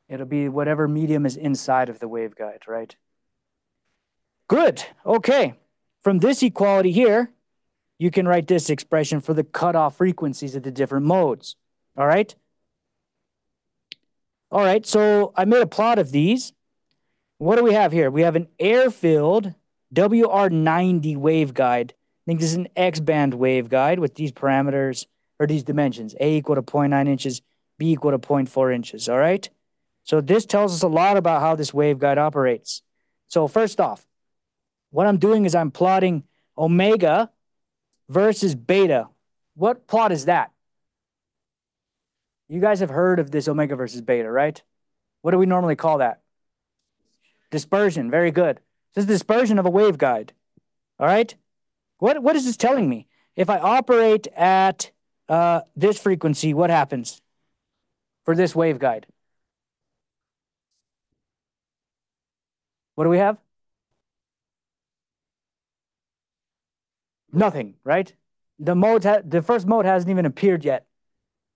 It'll be whatever medium is inside of the waveguide, right? Good, okay. From this equality here, you can write this expression for the cutoff frequencies of the different modes, all right? All right, so I made a plot of these. What do we have here? We have an air-filled WR90 waveguide. I think this is an X-band waveguide with these parameters or these dimensions, A equal to 0.9 inches, B equal to 0.4 inches, all right? So this tells us a lot about how this waveguide operates. So first off, what I'm doing is I'm plotting omega versus beta. What plot is that? You guys have heard of this omega versus beta, right? What do we normally call that? Dispersion. Very good. This is dispersion of a waveguide. All right? What, what is this telling me? If I operate at uh, this frequency, what happens for this waveguide? What do we have? Nothing, right? The mode, the first mode hasn't even appeared yet.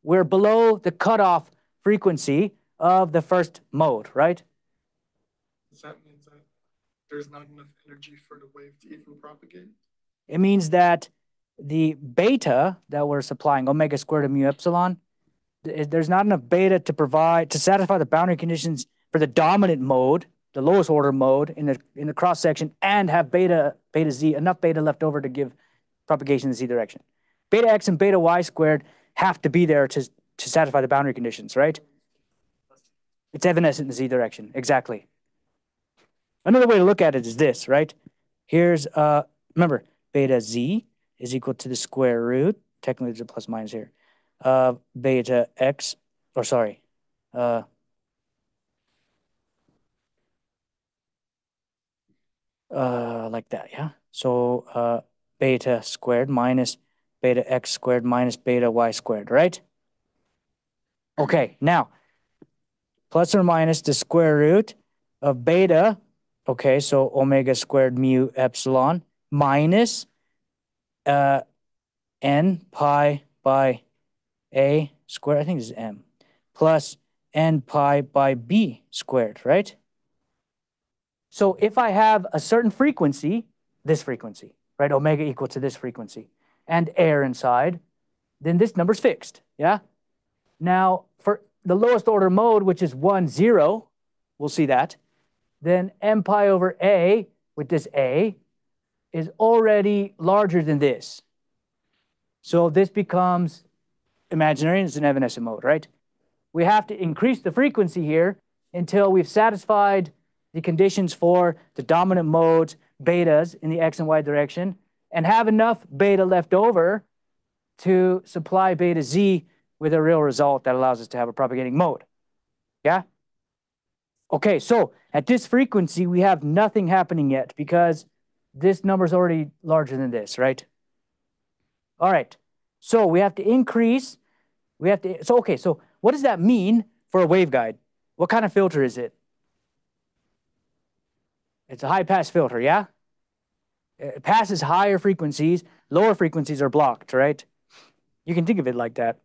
We're below the cutoff frequency of the first mode, right? Does that mean that there's not enough energy for the wave to even propagate? It means that the beta that we're supplying, omega squared of mu epsilon, there's not enough beta to provide to satisfy the boundary conditions for the dominant mode, the lowest order mode in the in the cross section, and have beta beta z enough beta left over to give propagation in the z direction. Beta x and beta y squared have to be there to to satisfy the boundary conditions, right? It's evanescent in the z direction, exactly. Another way to look at it is this, right? Here's uh remember beta z is equal to the square root, technically there's a plus minus here, of beta x, or sorry, uh, uh, like that, yeah? So uh, beta squared minus beta x squared minus beta y squared, right? Okay, now, plus or minus the square root of beta, okay, so omega squared mu epsilon minus uh, n pi by a squared, I think this is m, plus n pi by b squared, right? So if I have a certain frequency, this frequency, right? Omega equal to this frequency and air inside, then this number's fixed, yeah? Now, for the lowest order mode, which is one, zero, we'll see that, then m pi over a with this a is already larger than this. So this becomes imaginary and it's an evanescent mode, right? We have to increase the frequency here until we've satisfied the conditions for the dominant modes, betas in the x and y direction, and have enough beta left over to supply beta z with a real result that allows us to have a propagating mode. Yeah? Okay, so at this frequency, we have nothing happening yet because this number is already larger than this, right? All right, so we have to increase, we have to, so okay, so what does that mean for a waveguide? What kind of filter is it? It's a high pass filter, yeah? It passes higher frequencies, lower frequencies are blocked, right? You can think of it like that.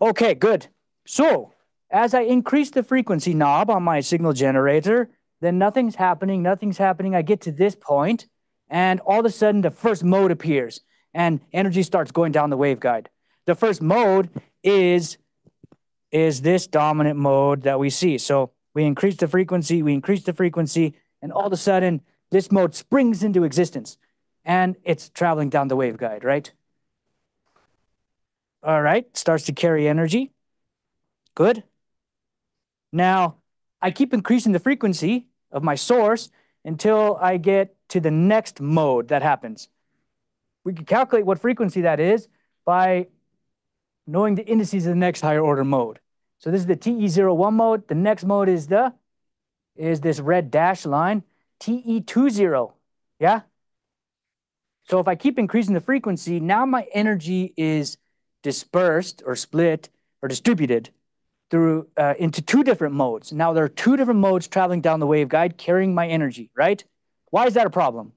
Okay, good. So as I increase the frequency knob on my signal generator, then nothing's happening, nothing's happening. I get to this point, and all of a sudden the first mode appears, and energy starts going down the waveguide. The first mode is, is this dominant mode that we see. So we increase the frequency, we increase the frequency, and all of a sudden this mode springs into existence, and it's traveling down the waveguide, right? All right, starts to carry energy. Good. Now, I keep increasing the frequency of my source until I get to the next mode that happens. We can calculate what frequency that is by knowing the indices of the next higher order mode. So this is the TE01 mode. The next mode is the is this red dash line, TE20, yeah? So if I keep increasing the frequency, now my energy is dispersed or split or distributed through uh, into two different modes. Now there are two different modes traveling down the waveguide carrying my energy, right? Why is that a problem?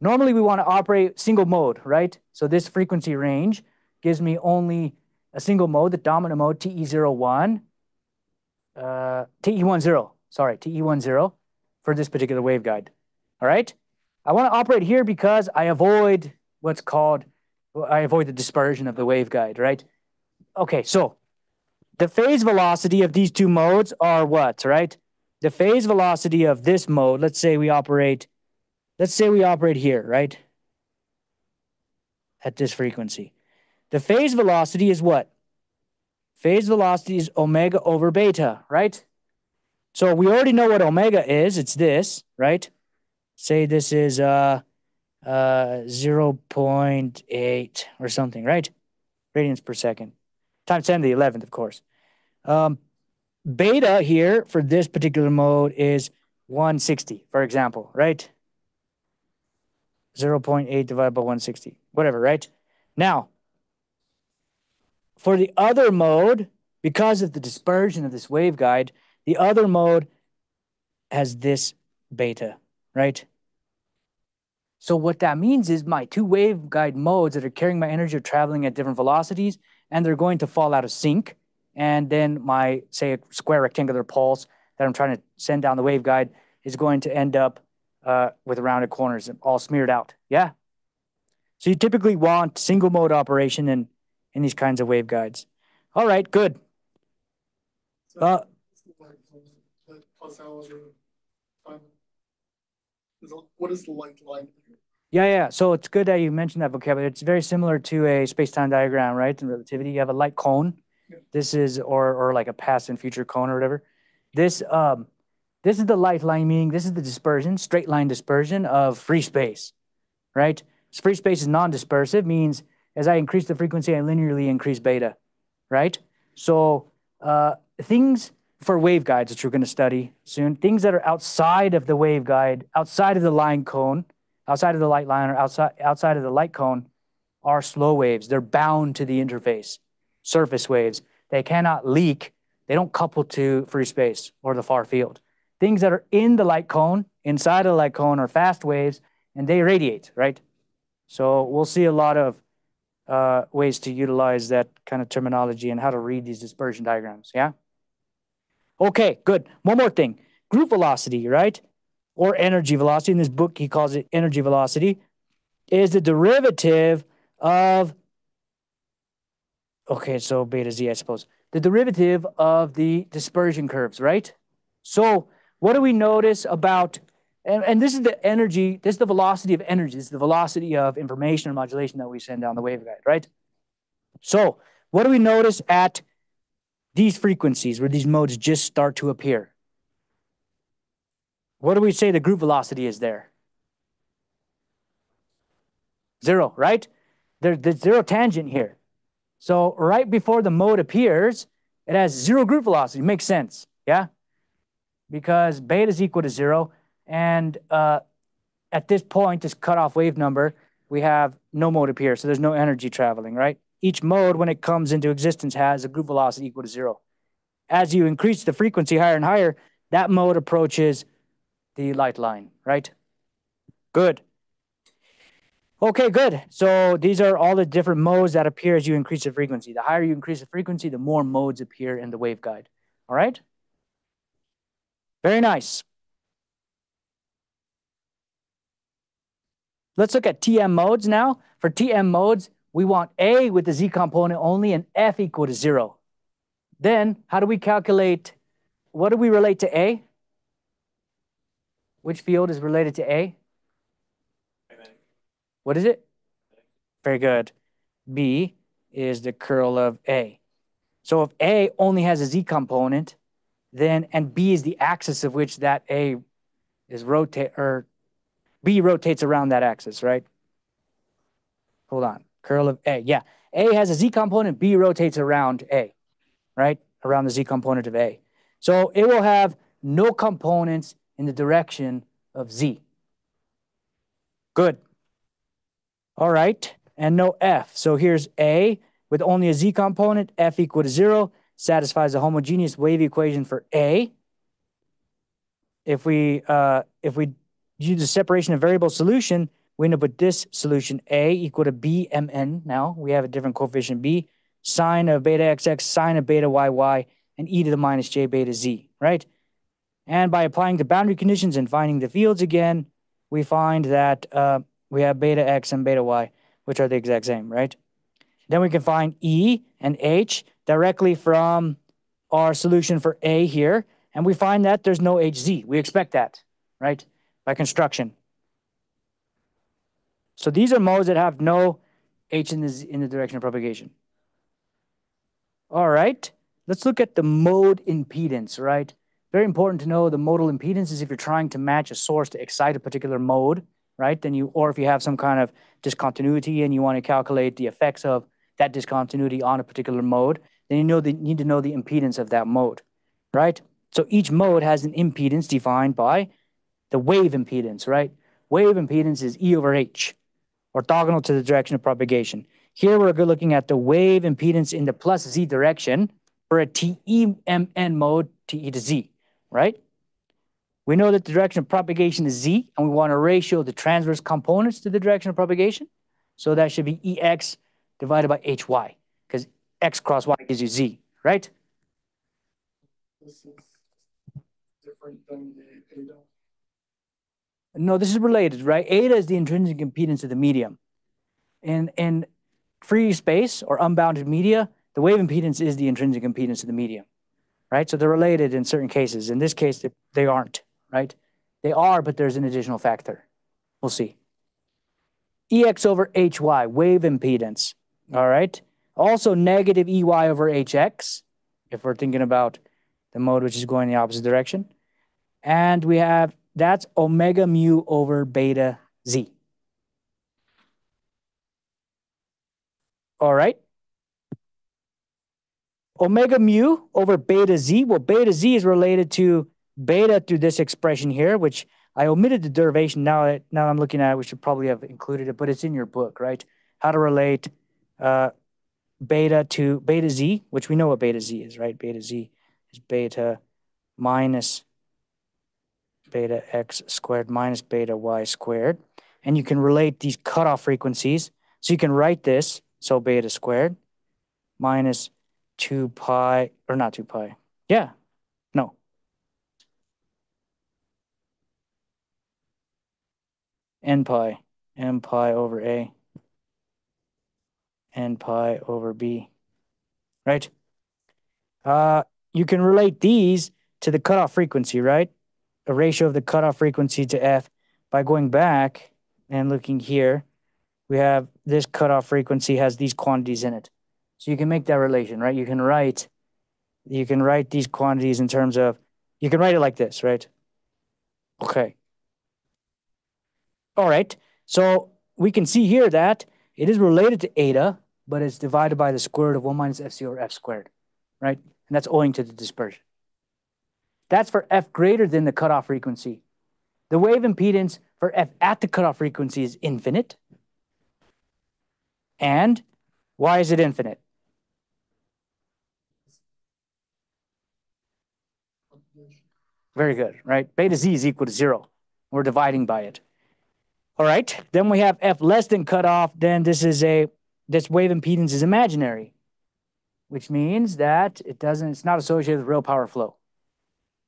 Normally we want to operate single mode, right? So this frequency range gives me only a single mode, the dominant mode, TE01, uh, TE10, sorry, TE10 for this particular waveguide, all right? I want to operate here because I avoid what's called, I avoid the dispersion of the waveguide, right? Okay, so the phase velocity of these two modes are what, right? The phase velocity of this mode, let's say we operate, let's say we operate here, right? At this frequency. The phase velocity is what? Phase velocity is omega over beta, right? So we already know what omega is. It's this, right? Say this is uh, uh, 0 0.8 or something, right? Radians per second. Times 10 to the 11th, of course. Um, beta here for this particular mode is 160, for example, right? 0.8 divided by 160, whatever, right? Now, for the other mode, because of the dispersion of this waveguide, the other mode has this beta, right? So what that means is my two waveguide modes that are carrying my energy are traveling at different velocities, and they're going to fall out of sync and then my, say, a square rectangular pulse that I'm trying to send down the waveguide is going to end up uh, with rounded corners all smeared out. Yeah. So you typically want single mode operation in, in these kinds of waveguides. All right, good. So The causality, um, is What is the light line? Yeah, yeah. So it's good that you mentioned that vocabulary. It's very similar to a space-time diagram, right? In relativity, you have a light cone. Yeah. This is or or like a past and future cone or whatever. This um this is the light line meaning this is the dispersion, straight line dispersion of free space, right? So free space is non-dispersive, means as I increase the frequency, I linearly increase beta, right? So uh, things for waveguides, which we're going to study soon, things that are outside of the waveguide, outside of the line cone, outside of the light line or outside outside of the light cone, are slow waves. They're bound to the interface surface waves. They cannot leak. They don't couple to free space or the far field. Things that are in the light cone, inside of the light cone, are fast waves, and they radiate, right? So we'll see a lot of uh, ways to utilize that kind of terminology and how to read these dispersion diagrams. Yeah. Okay, good. One more thing: group velocity, right? Or energy velocity. In this book, he calls it energy velocity. is the derivative of, okay, so beta z, I suppose, the derivative of the dispersion curves, right? So what do we notice about, and, and this is the energy, this is the velocity of energy, this is the velocity of information or modulation that we send down the waveguide, right? So what do we notice at these frequencies where these modes just start to appear? What do we say the group velocity is there? Zero, right? There, there's zero tangent here. So right before the mode appears, it has zero group velocity. Makes sense, yeah? Because beta is equal to zero. And uh, at this point, this cutoff wave number, we have no mode appear. So there's no energy traveling, right? Each mode, when it comes into existence, has a group velocity equal to zero. As you increase the frequency higher and higher, that mode approaches the light line, right? Good. Okay, good. So these are all the different modes that appear as you increase the frequency. The higher you increase the frequency, the more modes appear in the waveguide. All right? Very nice. Let's look at TM modes now. For TM modes, we want A with the Z component only and F equal to zero. Then how do we calculate, what do we relate to A? Which field is related to A? What is it? Very good. B is the curl of A. So if A only has a Z component, then, and B is the axis of which that A is rotate, or B rotates around that axis, right? Hold on, curl of A, yeah. A has a Z component, B rotates around A, right? Around the Z component of A. So it will have no components in the direction of Z. Good. All right, and no F. So here's A with only a Z component, F equal to zero, satisfies the homogeneous wave equation for A. If we, uh, if we use the separation of variable solution, we end up with this solution A equal to BMN. Now we have a different coefficient B, sine of beta XX, sine of beta YY, and e to the minus j beta z, right? And by applying the boundary conditions and finding the fields again, we find that uh, we have beta x and beta y, which are the exact same, right? Then we can find E and H directly from our solution for A here. And we find that there's no HZ. We expect that, right? By construction. So these are modes that have no H in the, in the direction of propagation. All right, let's look at the mode impedance, right? Very important to know the modal impedance is if you're trying to match a source to excite a particular mode, right? Then you, or if you have some kind of discontinuity and you want to calculate the effects of that discontinuity on a particular mode, then you know the, you need to know the impedance of that mode, right? So each mode has an impedance defined by the wave impedance, right? Wave impedance is E over H, orthogonal to the direction of propagation. Here we're looking at the wave impedance in the plus Z direction for a TEMN mode, TE to Z, right? We know that the direction of propagation is Z, and we want to ratio the transverse components to the direction of propagation. So that should be EX divided by HY, because X cross Y gives you Z, right? This is different than the. No, this is related, right? Eta is the intrinsic impedance of the medium. And, in free space or unbounded media, the wave impedance is the intrinsic impedance of the medium, right? So they're related in certain cases. In this case, they, they aren't right? They are, but there's an additional factor. We'll see. EX over HY, wave impedance, all right? Also negative EY over HX, if we're thinking about the mode which is going the opposite direction. And we have, that's omega mu over beta Z. All right? Omega mu over beta Z, well, beta Z is related to beta through this expression here, which I omitted the derivation. Now, that now I'm looking at it, we should probably have included it, but it's in your book, right? How to relate uh, beta to beta z, which we know what beta z is, right? Beta z is beta minus beta x squared minus beta y squared. And you can relate these cutoff frequencies. So you can write this, so beta squared minus 2 pi, or not 2 pi. Yeah, no. n pi m pi over a n pi over b, right? Uh, you can relate these to the cutoff frequency, right? A ratio of the cutoff frequency to f by going back and looking here. We have this cutoff frequency has these quantities in it. So you can make that relation, right? You can write you can write these quantities in terms of you can write it like this, right? Okay. All right. So we can see here that it is related to eta, but it's divided by the square root of 1 minus fc over f squared, right? And that's owing to the dispersion. That's for f greater than the cutoff frequency. The wave impedance for f at the cutoff frequency is infinite. And why is it infinite? Very good, right? Beta z is equal to zero. We're dividing by it. All right, then we have f less than cutoff. Then this is a, this wave impedance is imaginary, which means that it doesn't, it's not associated with real power flow.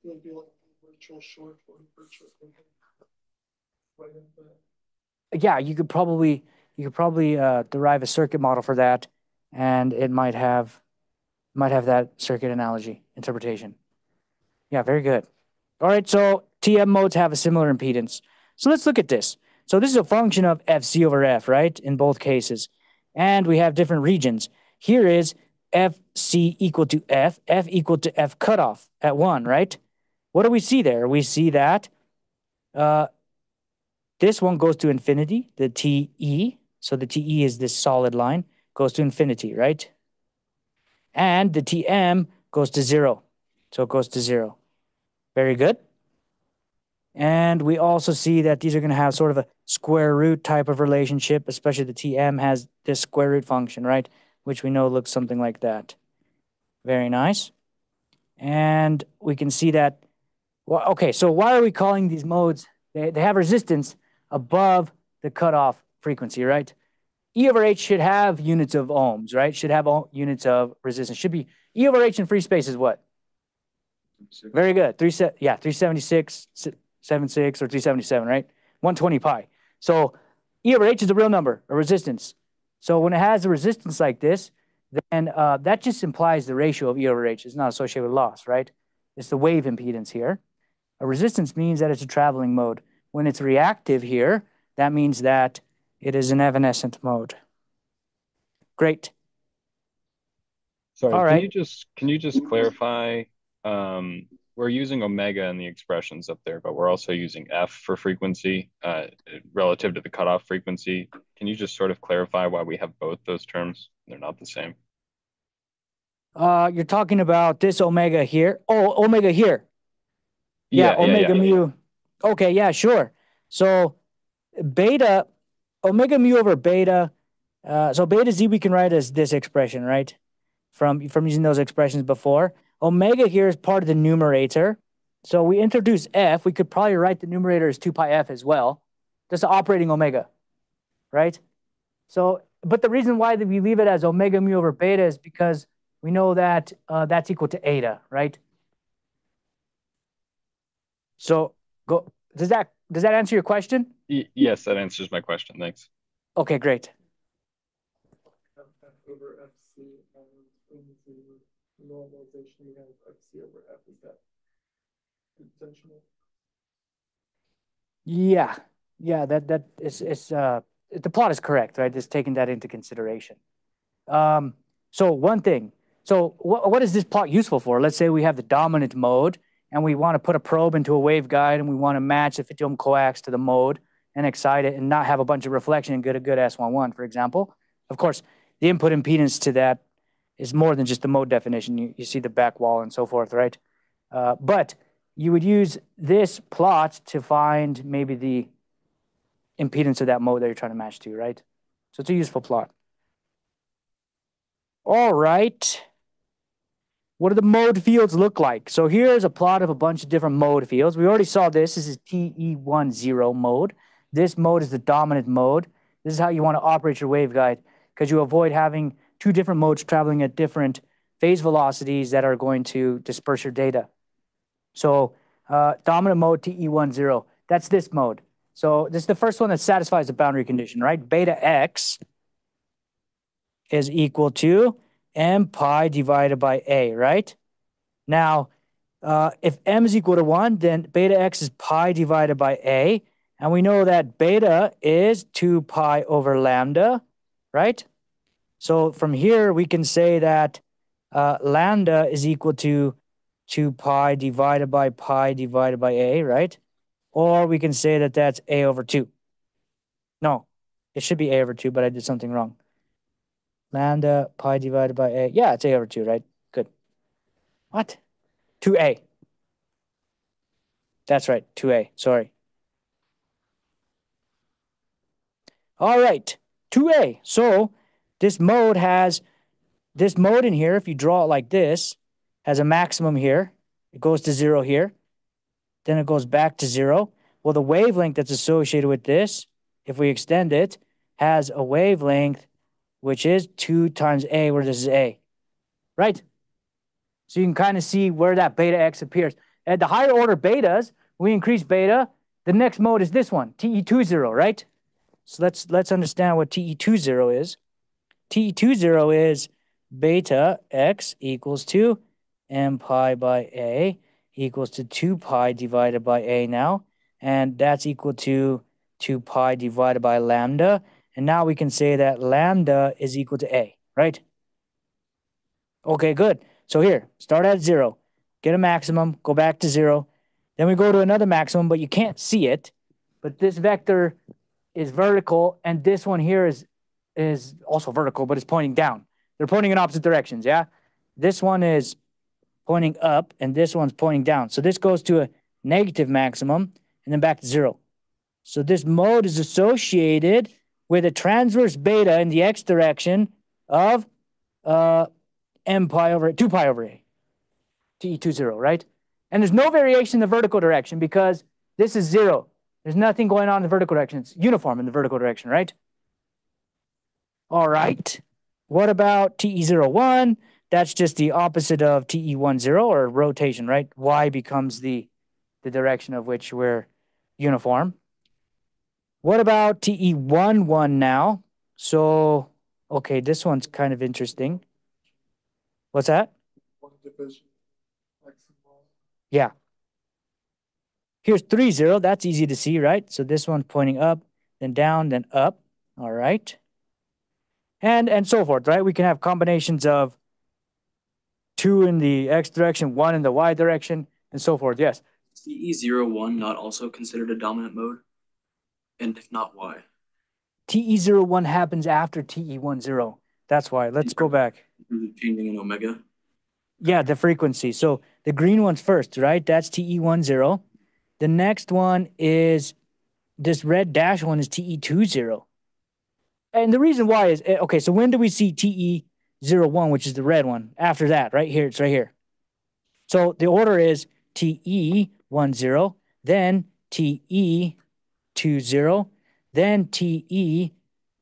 Would be like virtual short or virtual. Yeah, you could probably, you could probably uh, derive a circuit model for that, and it might have, might have that circuit analogy interpretation. Yeah, very good. All right, so TM modes have a similar impedance. So let's look at this. So this is a function of FC over F, right, in both cases. And we have different regions. Here is FC equal to F, F equal to F cutoff at 1, right? What do we see there? We see that uh, this one goes to infinity, the TE. So the TE is this solid line, goes to infinity, right? And the TM goes to 0. So it goes to 0. Very good. And we also see that these are going to have sort of a square root type of relationship, especially the TM has this square root function, right? Which we know looks something like that. Very nice. And we can see that, well, okay, so why are we calling these modes? They, they have resistance above the cutoff frequency, right? E over H should have units of ohms, right? Should have units of resistance. Should be E over H in free space is what? Very good. Three se- yeah, 376, se- 76 or 377, right? 120 pi. So E over H is a real number, a resistance. So when it has a resistance like this, then uh, that just implies the ratio of E over H is not associated with loss, right? It's the wave impedance here. A resistance means that it's a traveling mode. When it's reactive here, that means that it is an evanescent mode. Great. Sorry, All can right. you just, can you just clarify, um, we're using omega in the expressions up there, but we're also using F for frequency, uh, relative to the cutoff frequency. Can you just sort of clarify why we have both those terms? They're not the same. Uh, you're talking about this omega here. Oh, omega here. Yeah, omega mu. Okay, yeah, sure. So beta, omega mu over beta. Uh, so beta z we can write as this expression, right? From from using those expressions before. Omega here is part of the numerator. So we introduce f. We could probably write the numerator as two pi f as well. Just operating omega, right? So, but the reason why we leave it as omega mu over beta is because we know that uh, that's equal to eta, right? So go. Does that does that answer your question? Y- yes, that answers my question. Thanks. Okay, great. F F over FC and in the normalization we have FC over F, is that intentional? Yeah, yeah. That that is is uh the plot is correct, right? It's taking that into consideration. Um. So one thing. So what what is this plot useful for? Let's say we have the dominant mode and we want to put a probe into a waveguide and we want to match the 50 ohm coax to the mode and excite it and not have a bunch of reflection and get a good S11, for example. Of course, the input impedance to that is more than just the mode definition. You, you see the back wall and so forth, right? Uh, but you would use this plot to find maybe the impedance of that mode that you're trying to match to, right? So it's a useful plot. All right. What do the mode fields look like? So here's a plot of a bunch of different mode fields. We already saw this. This is TE10 mode. This mode is the dominant mode. This is how you want to operate your waveguide because you avoid having two different modes traveling at different phase velocities that are going to disperse your data. So uh, dominant mode TE10, that's this mode. So this is the first one that satisfies the boundary condition, right? Beta x is equal to m pi divided by a, right? Now, uh, if m is equal to 1, then beta x is pi divided by a. And we know that beta is 2 pi over lambda, right? So from here, we can say that uh, lambda is equal to 2 pi divided by pi divided by a, right? Or we can say that that's a over 2. No, it should be a over 2, but I did something wrong. Lambda pi divided by a. Yeah, it's a over 2, right? Good. What? 2a. That's right, 2a. Sorry. All right, 2a. So this mode has this mode in here, if you draw it like this, has a maximum here. It goes to zero here. Then it goes back to zero. Well, the wavelength that's associated with this, if we extend it, has a wavelength which is 2 times a, where this is a, right? So you can kind of see where that beta x appears. At the higher order betas, we increase beta. The next mode is this one, TE20, right? So let's let's understand what TE20 is. TE20 is beta x equals to m pi by a equals to 2 pi divided by a now. And that's equal to 2 pi divided by lambda. And now we can say that lambda is equal to a, right? Okay, good. So here, start at zero, get a maximum, go back to zero. Then we go to another maximum, but you can't see it. But this vector is vertical, and this one here is is also vertical, but it's pointing down. They're pointing in opposite directions, yeah? This one is pointing up, and this one's pointing down. So this goes to a negative maximum, and then back to zero. So this mode is associated with a transverse beta in the x direction of uh, m pi over 2 pi over a, te20, right? And there's no variation in the vertical direction because this is zero. There's nothing going on in the vertical direction. It's uniform in the vertical direction, right? All right. What about TE01? That's just the opposite of TE10 or rotation, right? Y becomes the, the direction of which we're uniform. What about TE11 now? So, okay, this one's kind of interesting. What's that? One division. maximum. Yeah. Here's 3, 0. That's easy to see, right? So this one's pointing up, then down, then up. All right. And and so forth, right? We can have combinations of two in the x direction, one in the y direction, and so forth. Yes. TE zero one not also considered a dominant mode? And if not, why? TE01 happens after TE10. That's why. Let's go back. Changing in omega? Yeah, the frequency. So the green one's first, right? That's TE10. The next one is this red dash one is TE20. And the reason why is eh, okay, so when do we see TE01, which is the red one? After that, right here, it's right here. So the order is TE10, then TE20, then TE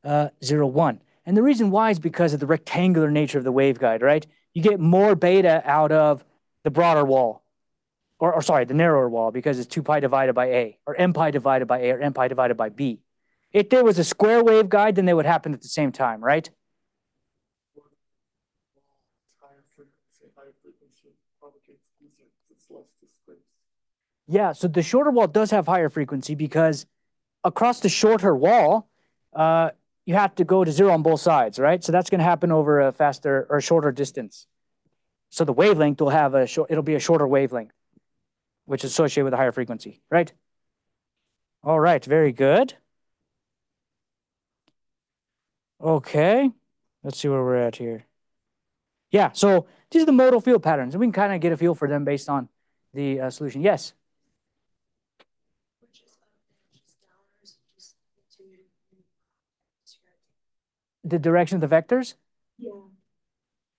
uh, 01. And the reason why is because of the rectangular nature of the waveguide, right? You get more beta out of the broader wall, or, or sorry, the narrower wall, because it's 2 pi divided by A, or m pi divided by A, or m pi divided by B. If there was a square waveguide, then they would happen at the same time, right? Yeah, so the shorter wall does have higher frequency because across the shorter wall, uh, you have to go to zero on both sides, right? So that's going to happen over a faster or shorter distance. So the wavelength will have a short, it'll be a shorter wavelength, which is associated with a higher frequency, right? All right, very good. Okay, let's see where we're at here. Yeah, so these are the modal field patterns, and we can kind of get a feel for them based on the uh, solution. Yes. The direction of the vectors? Yeah.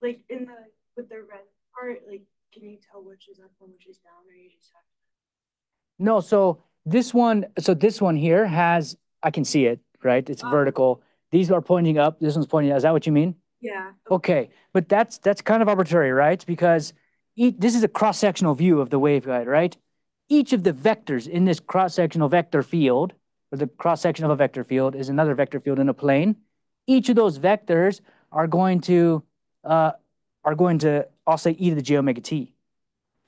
Like in the with the red part, like can you tell which is up and which is down, or you just have to? No, so this one, so this one here has, I can see it, right? It's Oh. vertical. These are pointing up. This one's pointing. Is that what you mean? Yeah. Okay, but that's that's kind of arbitrary, right? Because each, this is a cross-sectional view of the waveguide, right? Each of the vectors in this cross-sectional vector field or the cross section of a vector field is another vector field in a plane. Each of those vectors are going to uh, are going to oscillate e to the j omega t.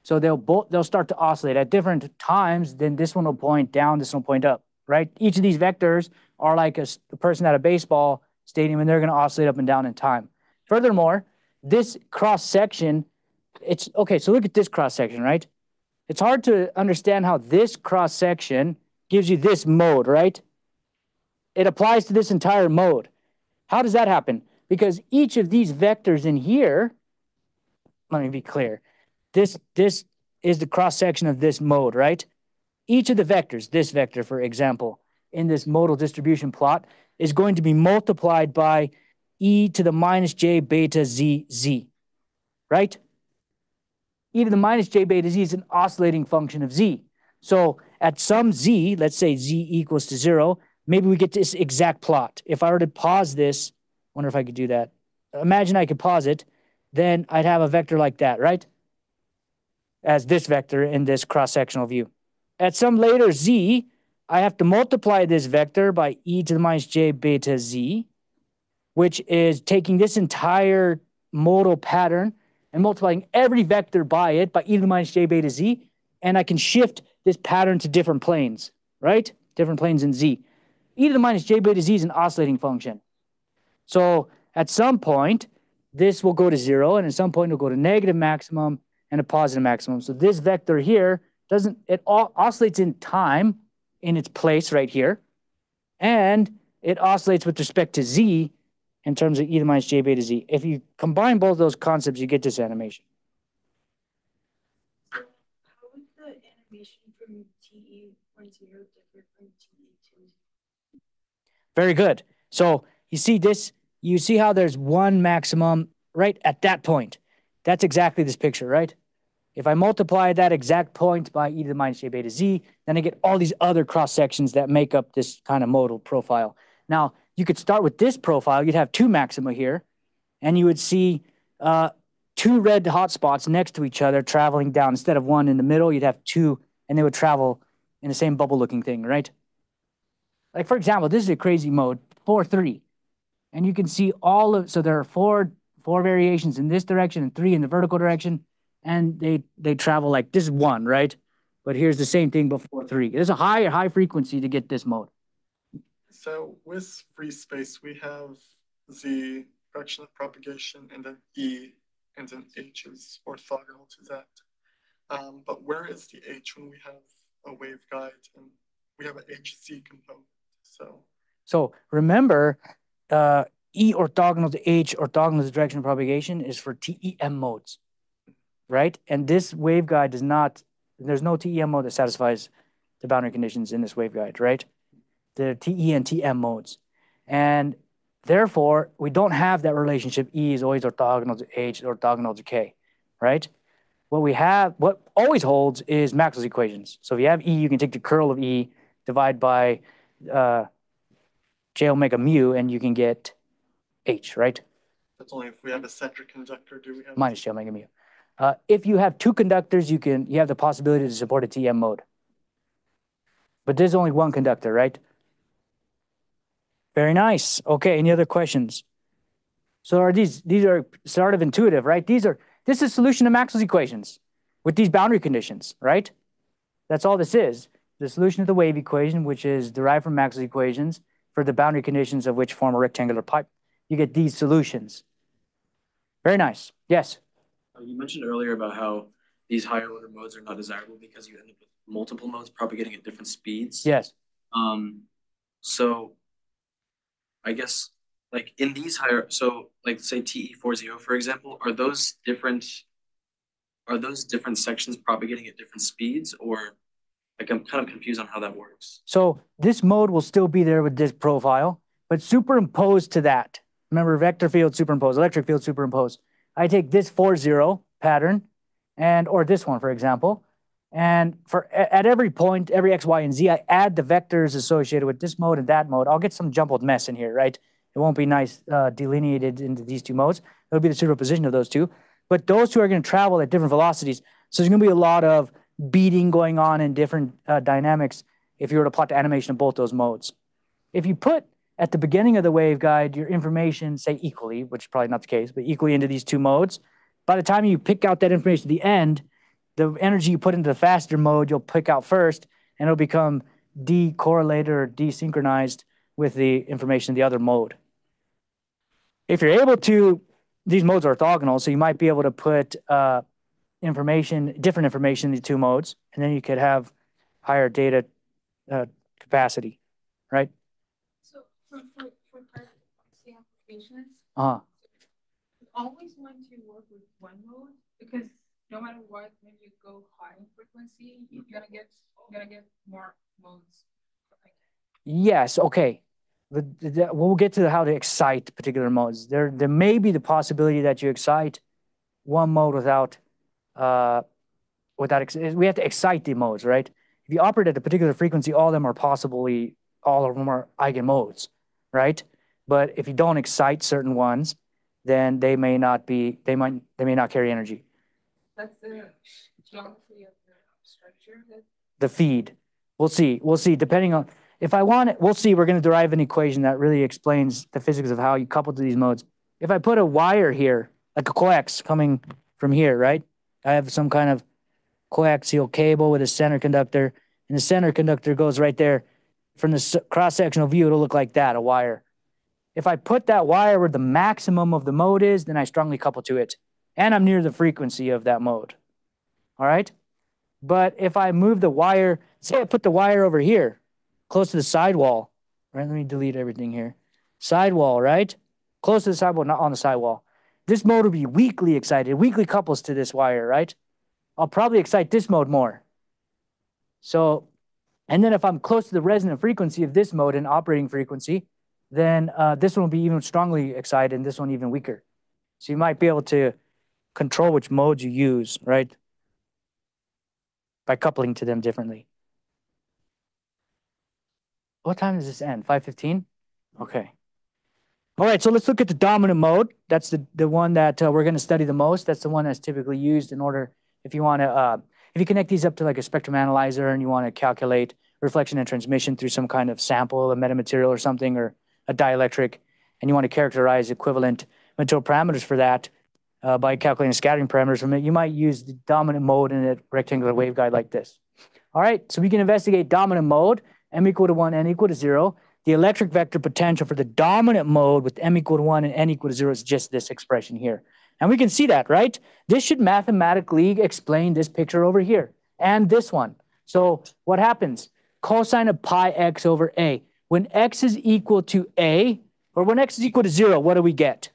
So they'll both they'll start to oscillate at different times. Then this one will point down, this one will point up. Right? Each of these vectors are like a, a person at a baseball stadium, and they're going to oscillate up and down in time. Furthermore, this cross section, it's okay. So look at this cross section, right? It's hard to understand how this cross section gives you this mode, right? It applies to this entire mode. How does that happen? Because each of these vectors in here, let me be clear. This this is the cross section of this mode, right? Each of the vectors, this vector, for example, in this modal distribution plot is going to be multiplied by e to the minus j beta z z, right? e to the minus j beta z is an oscillating function of z. So at some z, let's say z equals to zero, maybe we get this exact plot. If I were to pause this, wonder if I could do that. Imagine I could pause it, then I'd have a vector like that, right? As this vector in this cross-sectional view. At some later z, I have to multiply this vector by e to the minus j beta z, which is taking this entire modal pattern and multiplying every vector by it by e to the minus j beta z, and I can shift this pattern to different planes, right? Different planes in z. e to the minus j beta z is an oscillating function. So at some point, this will go to zero, and at some point it'll go to negative maximum and a positive maximum. So this vector here doesn't, it oscillates in time in its place right here, and it oscillates with respect to z in terms of e to the minus j beta z. If you combine both those concepts, you get this animation. How would the animation from TE one zero differ from TE two? Very good. So you see this, you see how there's one maximum right at that point. That's exactly this picture, right? If I multiply that exact point by e to the minus j beta z, then I get all these other cross sections that make up this kind of modal profile. Now, you could start with this profile. You'd have two maxima here, and you would see uh, two red hotspots next to each other traveling down. Instead of one in the middle, you'd have two, and they would travel in the same bubble looking thing, right? Like, for example, this is a crazy mode, 4 3. And you can see all of, so there are four four variations in this direction and three in the vertical direction, and they they travel like this is one, right? But here's the same thing before three. There's a high high frequency to get this mode. So with free space, we have the fraction of propagation and then E and then H is orthogonal to that. Um, but where is the H when we have a waveguide and we have an HZ component? So So remember, uh, E orthogonal to H orthogonal to direction of propagation is for TEM modes, right? And this waveguide does not, there's no TEM mode that satisfies the boundary conditions in this waveguide, right? the TE and TM modes. And therefore, we don't have that relationship E is always orthogonal to H orthogonal to K, right? What we have, what always holds is Maxwell's equations. So if you have E, you can take the curl of E, divide by uh, J omega mu, and you can get H, right? that's only if we have a centric conductor, do we have? Minus J omega mu. Uh, if you have two conductors, you can you have the possibility to support a TM mode. But there's only one conductor, right? Very nice. Okay, any other questions? So are these these are sort of intuitive, right? These are this is solution to Maxwell's equations with these boundary conditions, right? That's all this is. The solution to the wave equation, which is derived from Maxwell's equations for the boundary conditions of which form a rectangular pipe. You get these solutions. Very nice. Yes. Uh, You mentioned earlier about how these higher order modes are not desirable because you end up with multiple modes propagating at different speeds. Yes. Um, so I guess like in these higher, so like say TE four zero, for example, are those different? Are those different sections propagating at different speeds or like I'm kind of confused on how that works. So this mode will still be there with this profile, but superimposed to that. Remember vector field superimposed, electric field superimposed. I take this four zero pattern and, or this one, for example, and for at every point, every X, Y, and Z, I add the vectors associated with this mode and that mode. I'll get some jumbled mess in here, right? It won't be nice uh, delineated into these two modes. It'll be the superposition of those two. But those two are going to travel at different velocities. So there's going to be a lot of beating going on in different uh, dynamics if you were to plot the animation of both those modes. If you put at the beginning of the waveguide your information, say equally, which is probably not the case, but equally into these two modes, by the time you pick out that information at the end, the energy you put into the faster mode, you'll pick out first, and it'll become decorrelated or desynchronized with the information in the other mode. If you're able to, these modes are orthogonal, so you might be able to put uh, information, different information in the two modes, and then you could have higher data uh, capacity, right? So for, for, for applications, Uh, you always want to work with one mode because no matter what, when you go high in frequency, you're gonna get, you're gonna get more modes. Yes, okay. But th- th- we'll get to how to excite particular modes. There, there may be the possibility that you excite one mode without, uh, without, ex- we have to excite the modes, right? If you operate at a particular frequency, all of them are possibly, all of them are eigen modes, right? But if you don't excite certain ones, then they may not be, they might, they may not carry energy. That's the geometry of the structure the feed. We'll see. We'll see. Depending on if I want it, we'll see. We're going to derive an equation that really explains the physics of how you couple to these modes. If I put a wire here, like a coax coming from here, right? I have some kind of coaxial cable with a center conductor, and the center conductor goes right there. From the cross sectional view, it'll look like that, a wire. If I put that wire where the maximum of the mode is, then I strongly couple to it. And I'm near the frequency of that mode. All right? But if I move the wire, say I put the wire over here, close to the sidewall, right? Let me delete everything here. Sidewall, right? Close to the sidewall, not on the sidewall. This mode will be weakly excited, weakly couples to this wire, right? I'll probably excite this mode more. So, and then if I'm close to the resonant frequency of this mode and operating frequency, then uh, this one will be even strongly excited and this one even weaker. So you might be able to control which modes you use, right? By coupling to them differently. What time does this end? 5.15? Okay. All right, so let's look at the dominant mode. That's the, the one that uh, we're going to study the most. That's the one that's typically used in order, if you want to, uh, if you connect these up to like a spectrum analyzer and you want to calculate reflection and transmission through some kind of sample, a metamaterial or something, or a dielectric, and you want to characterize equivalent material parameters for that uh, by calculating scattering parameters from it, you might use the dominant mode in a rectangular waveguide like this. All right, so we can investigate dominant mode, m equal to 1, n equal to 0. The electric vector potential for the dominant mode with m equal to 1 and n equal to 0 is just this expression here. And we can see that, right? This should mathematically explain this picture over here and this one. So what happens? Cosine of pi x over a. When x is equal to a, or when x is equal to 0, what do we get?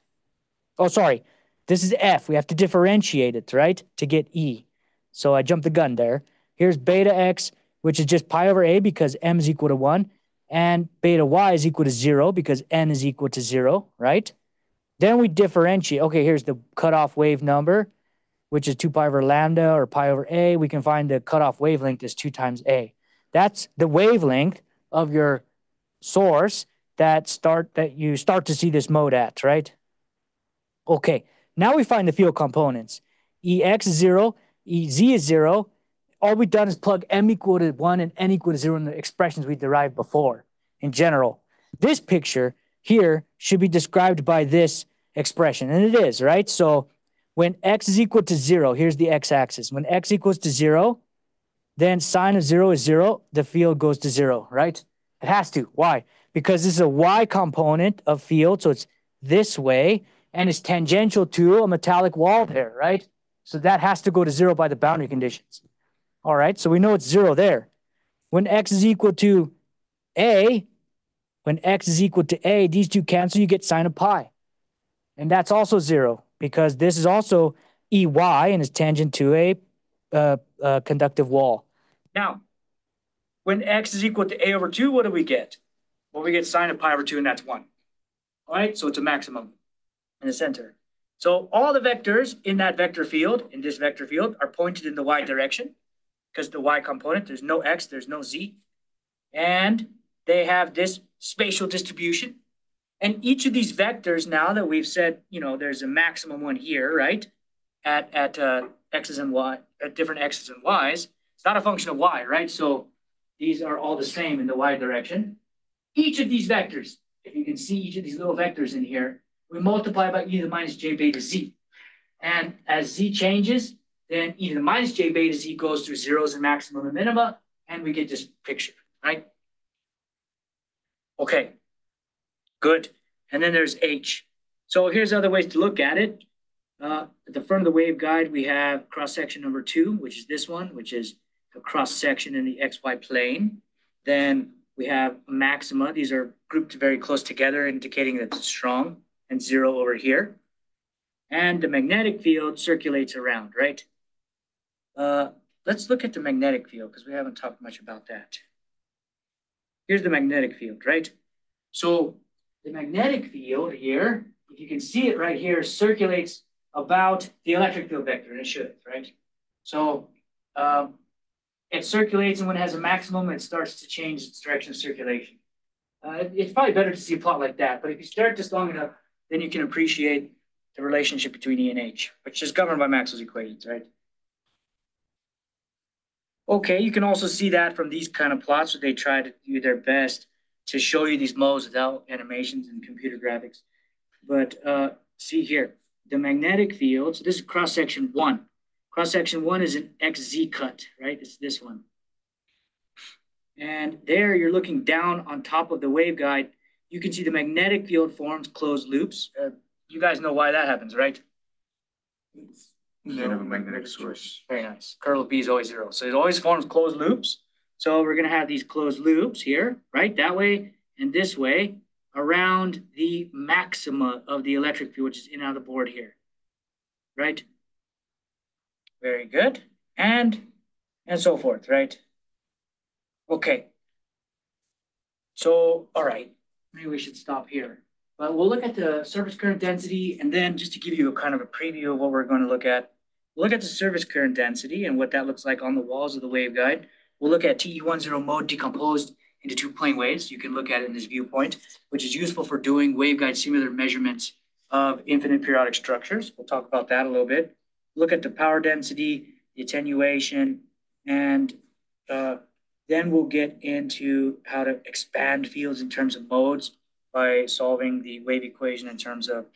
Oh, sorry. This is f. We have to differentiate it, right, to get e. So I jumped the gun there. Here's beta x, which is just pi over a because m is equal to 1. And beta y is equal to 0 because n is equal to 0, right? Then we differentiate. Okay, here's the cutoff wave number, which is 2 pi over lambda or pi over a. We can find the cutoff wavelength is 2 times a. That's the wavelength of your source that start that you start to see this mode at, right? Okay, now we find the field components. Ex is 0, Ez is 0. All we've done is plug m equal to 1 and n equal to 0 in the expressions we derived before in general. This picture here should be described by this expression, and it is, right? So when x is equal to 0, here's the x-axis. When x equals to 0, then sine of 0 is 0, the field goes to 0, right? It has to. Why? Because this is a y component of field, so it's this way, and it's tangential to a metallic wall there, right? So that has to go to 0 by the boundary conditions. All right, so we know it's 0 there. When x is equal to a, when x is equal to a, these two cancel, you get sine of pi. And that's also 0 because this is also ey and is tangent to a uh, uh, conductive wall. Now, when x is equal to a over 2, what do we get? Well, we get sine of pi over 2, and that's 1. All right, so it's a maximum in the center. So all the vectors in that vector field, in this vector field, are pointed in the y direction because the y component, there's no x, there's no z. And they have this spatial distribution. And each of these vectors now that we've said, you know, there's a maximum one here, right? At, at uh, x's and y, at different x's and y's, it's not a function of y, right? So these are all the same in the y direction. Each of these vectors, if you can see each of these little vectors in here, we multiply by e to the minus j beta z. And as z changes, then e to the minus j beta z goes through zeros and maximum and minima, and we get this picture, right? Okay, good. And then there's h. So here's other ways to look at it. Uh, at the front of the waveguide, we have cross section number two, which is this one, which is a cross section in the xy plane. Then we have maxima. These are grouped very close together, indicating that it's strong, and zero over here. And the magnetic field circulates around, right? Uh, let's look at the magnetic field because we haven't talked much about that. Here's the magnetic field, right? So the magnetic field here, if you can see it right here, circulates about the electric field vector, and it should, right? So um, it circulates, and when it has a maximum, it starts to change its direction of circulation. Uh, it's probably better to see a plot like that, but if you stare at this long enough, then you can appreciate the relationship between E and H, which is governed by Maxwell's equations, right? Okay, you can also see that from these kind of plots where they try to do their best to show you these modes without animations and computer graphics. But uh, see here, the magnetic field, so this is cross section one. Cross section one is an XZ cut, right? It's this one. And there you're looking down on top of the waveguide. You can see the magnetic field forms closed loops. Uh, you guys know why that happens, right? Magnetic source. Very nice. Curl of B is always zero. So it always forms closed loops. So we're gonna have these closed loops here, right? That way and this way around the maxima of the electric field, which is in and out of the board here. Right? Very good. And and so forth, right? Okay. So, all right, maybe we should stop here. But we'll look at the surface current density and then just to give you a kind of a preview of what we're going to look at, we'll look at the surface current density and what that looks like on the walls of the waveguide. We'll look at TE10 mode decomposed into two plane waves. You can look at it in this viewpoint, which is useful for doing waveguide simulator measurements of infinite periodic structures. We'll talk about that a little bit. Look at the power density, the attenuation, and uh, then we'll get into how to expand fields in terms of modes by solving the wave equation in terms of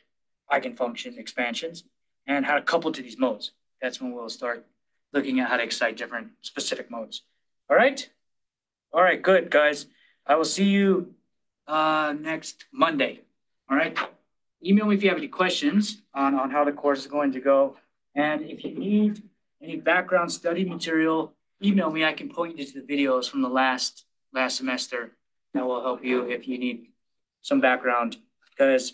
eigenfunction expansions and how to couple to these modes. That's when we'll start looking at how to excite different specific modes. All right? All right, good, guys. I will see you uh, next Monday. All right? Email me if you have any questions on, on how the course is going to go. And if you need any background study material, email me. I can point you to the videos from the last last semester that will help you if you need some background. Because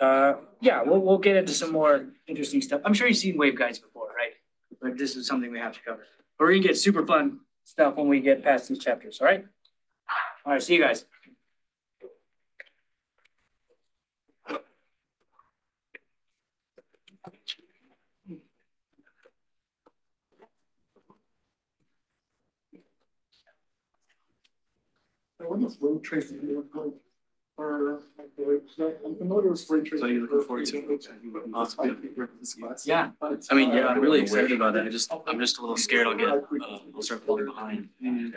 uh, yeah, we'll we'll get into some more interesting stuff. I'm sure you've seen waveguides before, right? But this is something we have to cover. But we're gonna get super fun stuff when we get past these chapters. All right. All right. See you guys. What does road tracing look like? Or, I'm familiar with road tracing. So you're looking forward to it? Yeah. I mean, yeah, I'm really excited about that. I just, I'm just a little scared I'll get, uh, I'll start falling behind.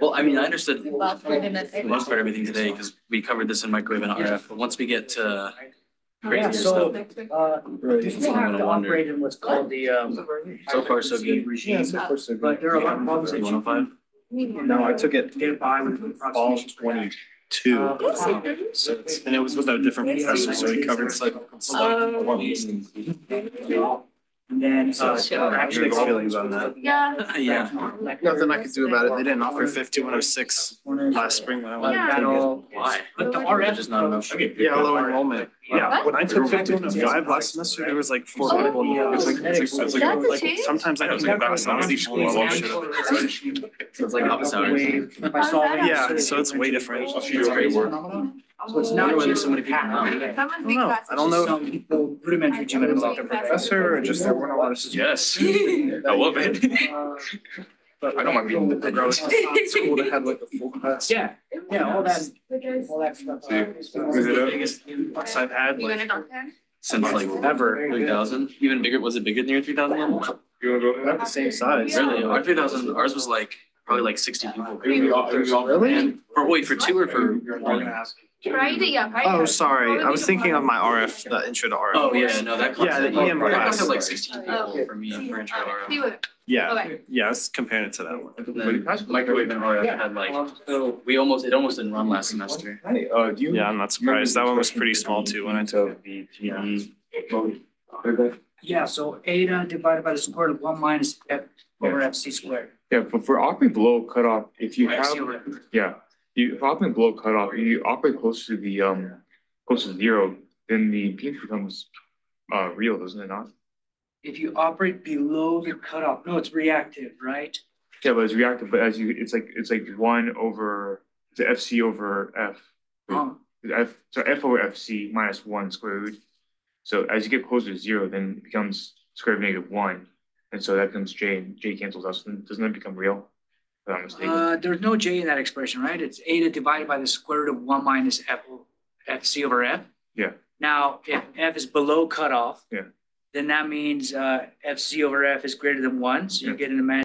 Well, I mean, I understood the most part everything today because we covered this in microwave and RF, but once we get to Yeah. crazier So stuff, uh, you I'm have gonna wonder. operate in what's called the um. so far so good. Yeah, regime. so far so But there are a lot of problems that One you oh five? No, I took it get by with the fall twenty-two. Uh, So it's, and it was with a different professor, so he covered it's like. And then uh. Actually, mixed feelings on that. Yeah. Yeah. Nothing I could do about it. They didn't offer fifty-one oh six last spring when I went. That all- Why? But the They're RF. just not enough. Yeah, low enrollment. Yeah. When I took fifty-one oh five last semester, there was like four people. It's like- it's like- it's like- That's a Like, change? Sometimes I Yeah, was like about about some of these. I should have. So it's like office hours. By solving- Yeah, so it's way different. It's great work. So it's not wonder why just there's so many people now. I don't know. I don't know. Some people rudimentary geometry. Professor or just there weren't a lot of. Yes, I love it. But I don't mind being the gross school that had like a full class. Yeah, yeah, all that, all that stuff. uh, Was it a- Biggest Class I've had You like gonna talk there? since like ever. three thousand, even bigger, was it bigger than your three thousand level? You wanna go? About the same size. Really, our three thousand, ours was like probably like sixty people. Really? For, wait, for two or for? Friday, yeah, Friday. Oh, sorry, I was thinking of my RF, the intro to RF. Oh, yeah, no, that. Yeah, the EM I class. have like sixteen people for me for intro to RF. See what- Yeah, Okay. yeah, let's compare it to that one. And then microwave and RF had like, so we almost, it almost didn't run last semester. Hey, uh, do you? Yeah, I'm not surprised. That one was pretty small too when I took it. The TE. Yeah, so eta divided by the square root of one minus f over fc squared. Yeah, but for operating below cutoff, if you have, FC over yeah, you, if operating below cutoff, you operate close to the, um, close to zero, then the peak becomes, uh, real, doesn't it not? If you operate below the cutoff, no, it's reactive, right? Yeah, but it's reactive, but as you, it's like, it's like one over, the FC over F. Um, F, so F over FC minus one square root. So as you get closer to zero, then it becomes square root of negative one. And so that becomes J and J cancels out, so doesn't that become real? If I'm mistaken. uh, there's no j in that expression, right? It's eta divided by the square root of one minus f, fc over f. Yeah. Now, if f is below cutoff. Yeah. Then that means, uh, fc over f is greater than one, so you Yeah. get an imaginary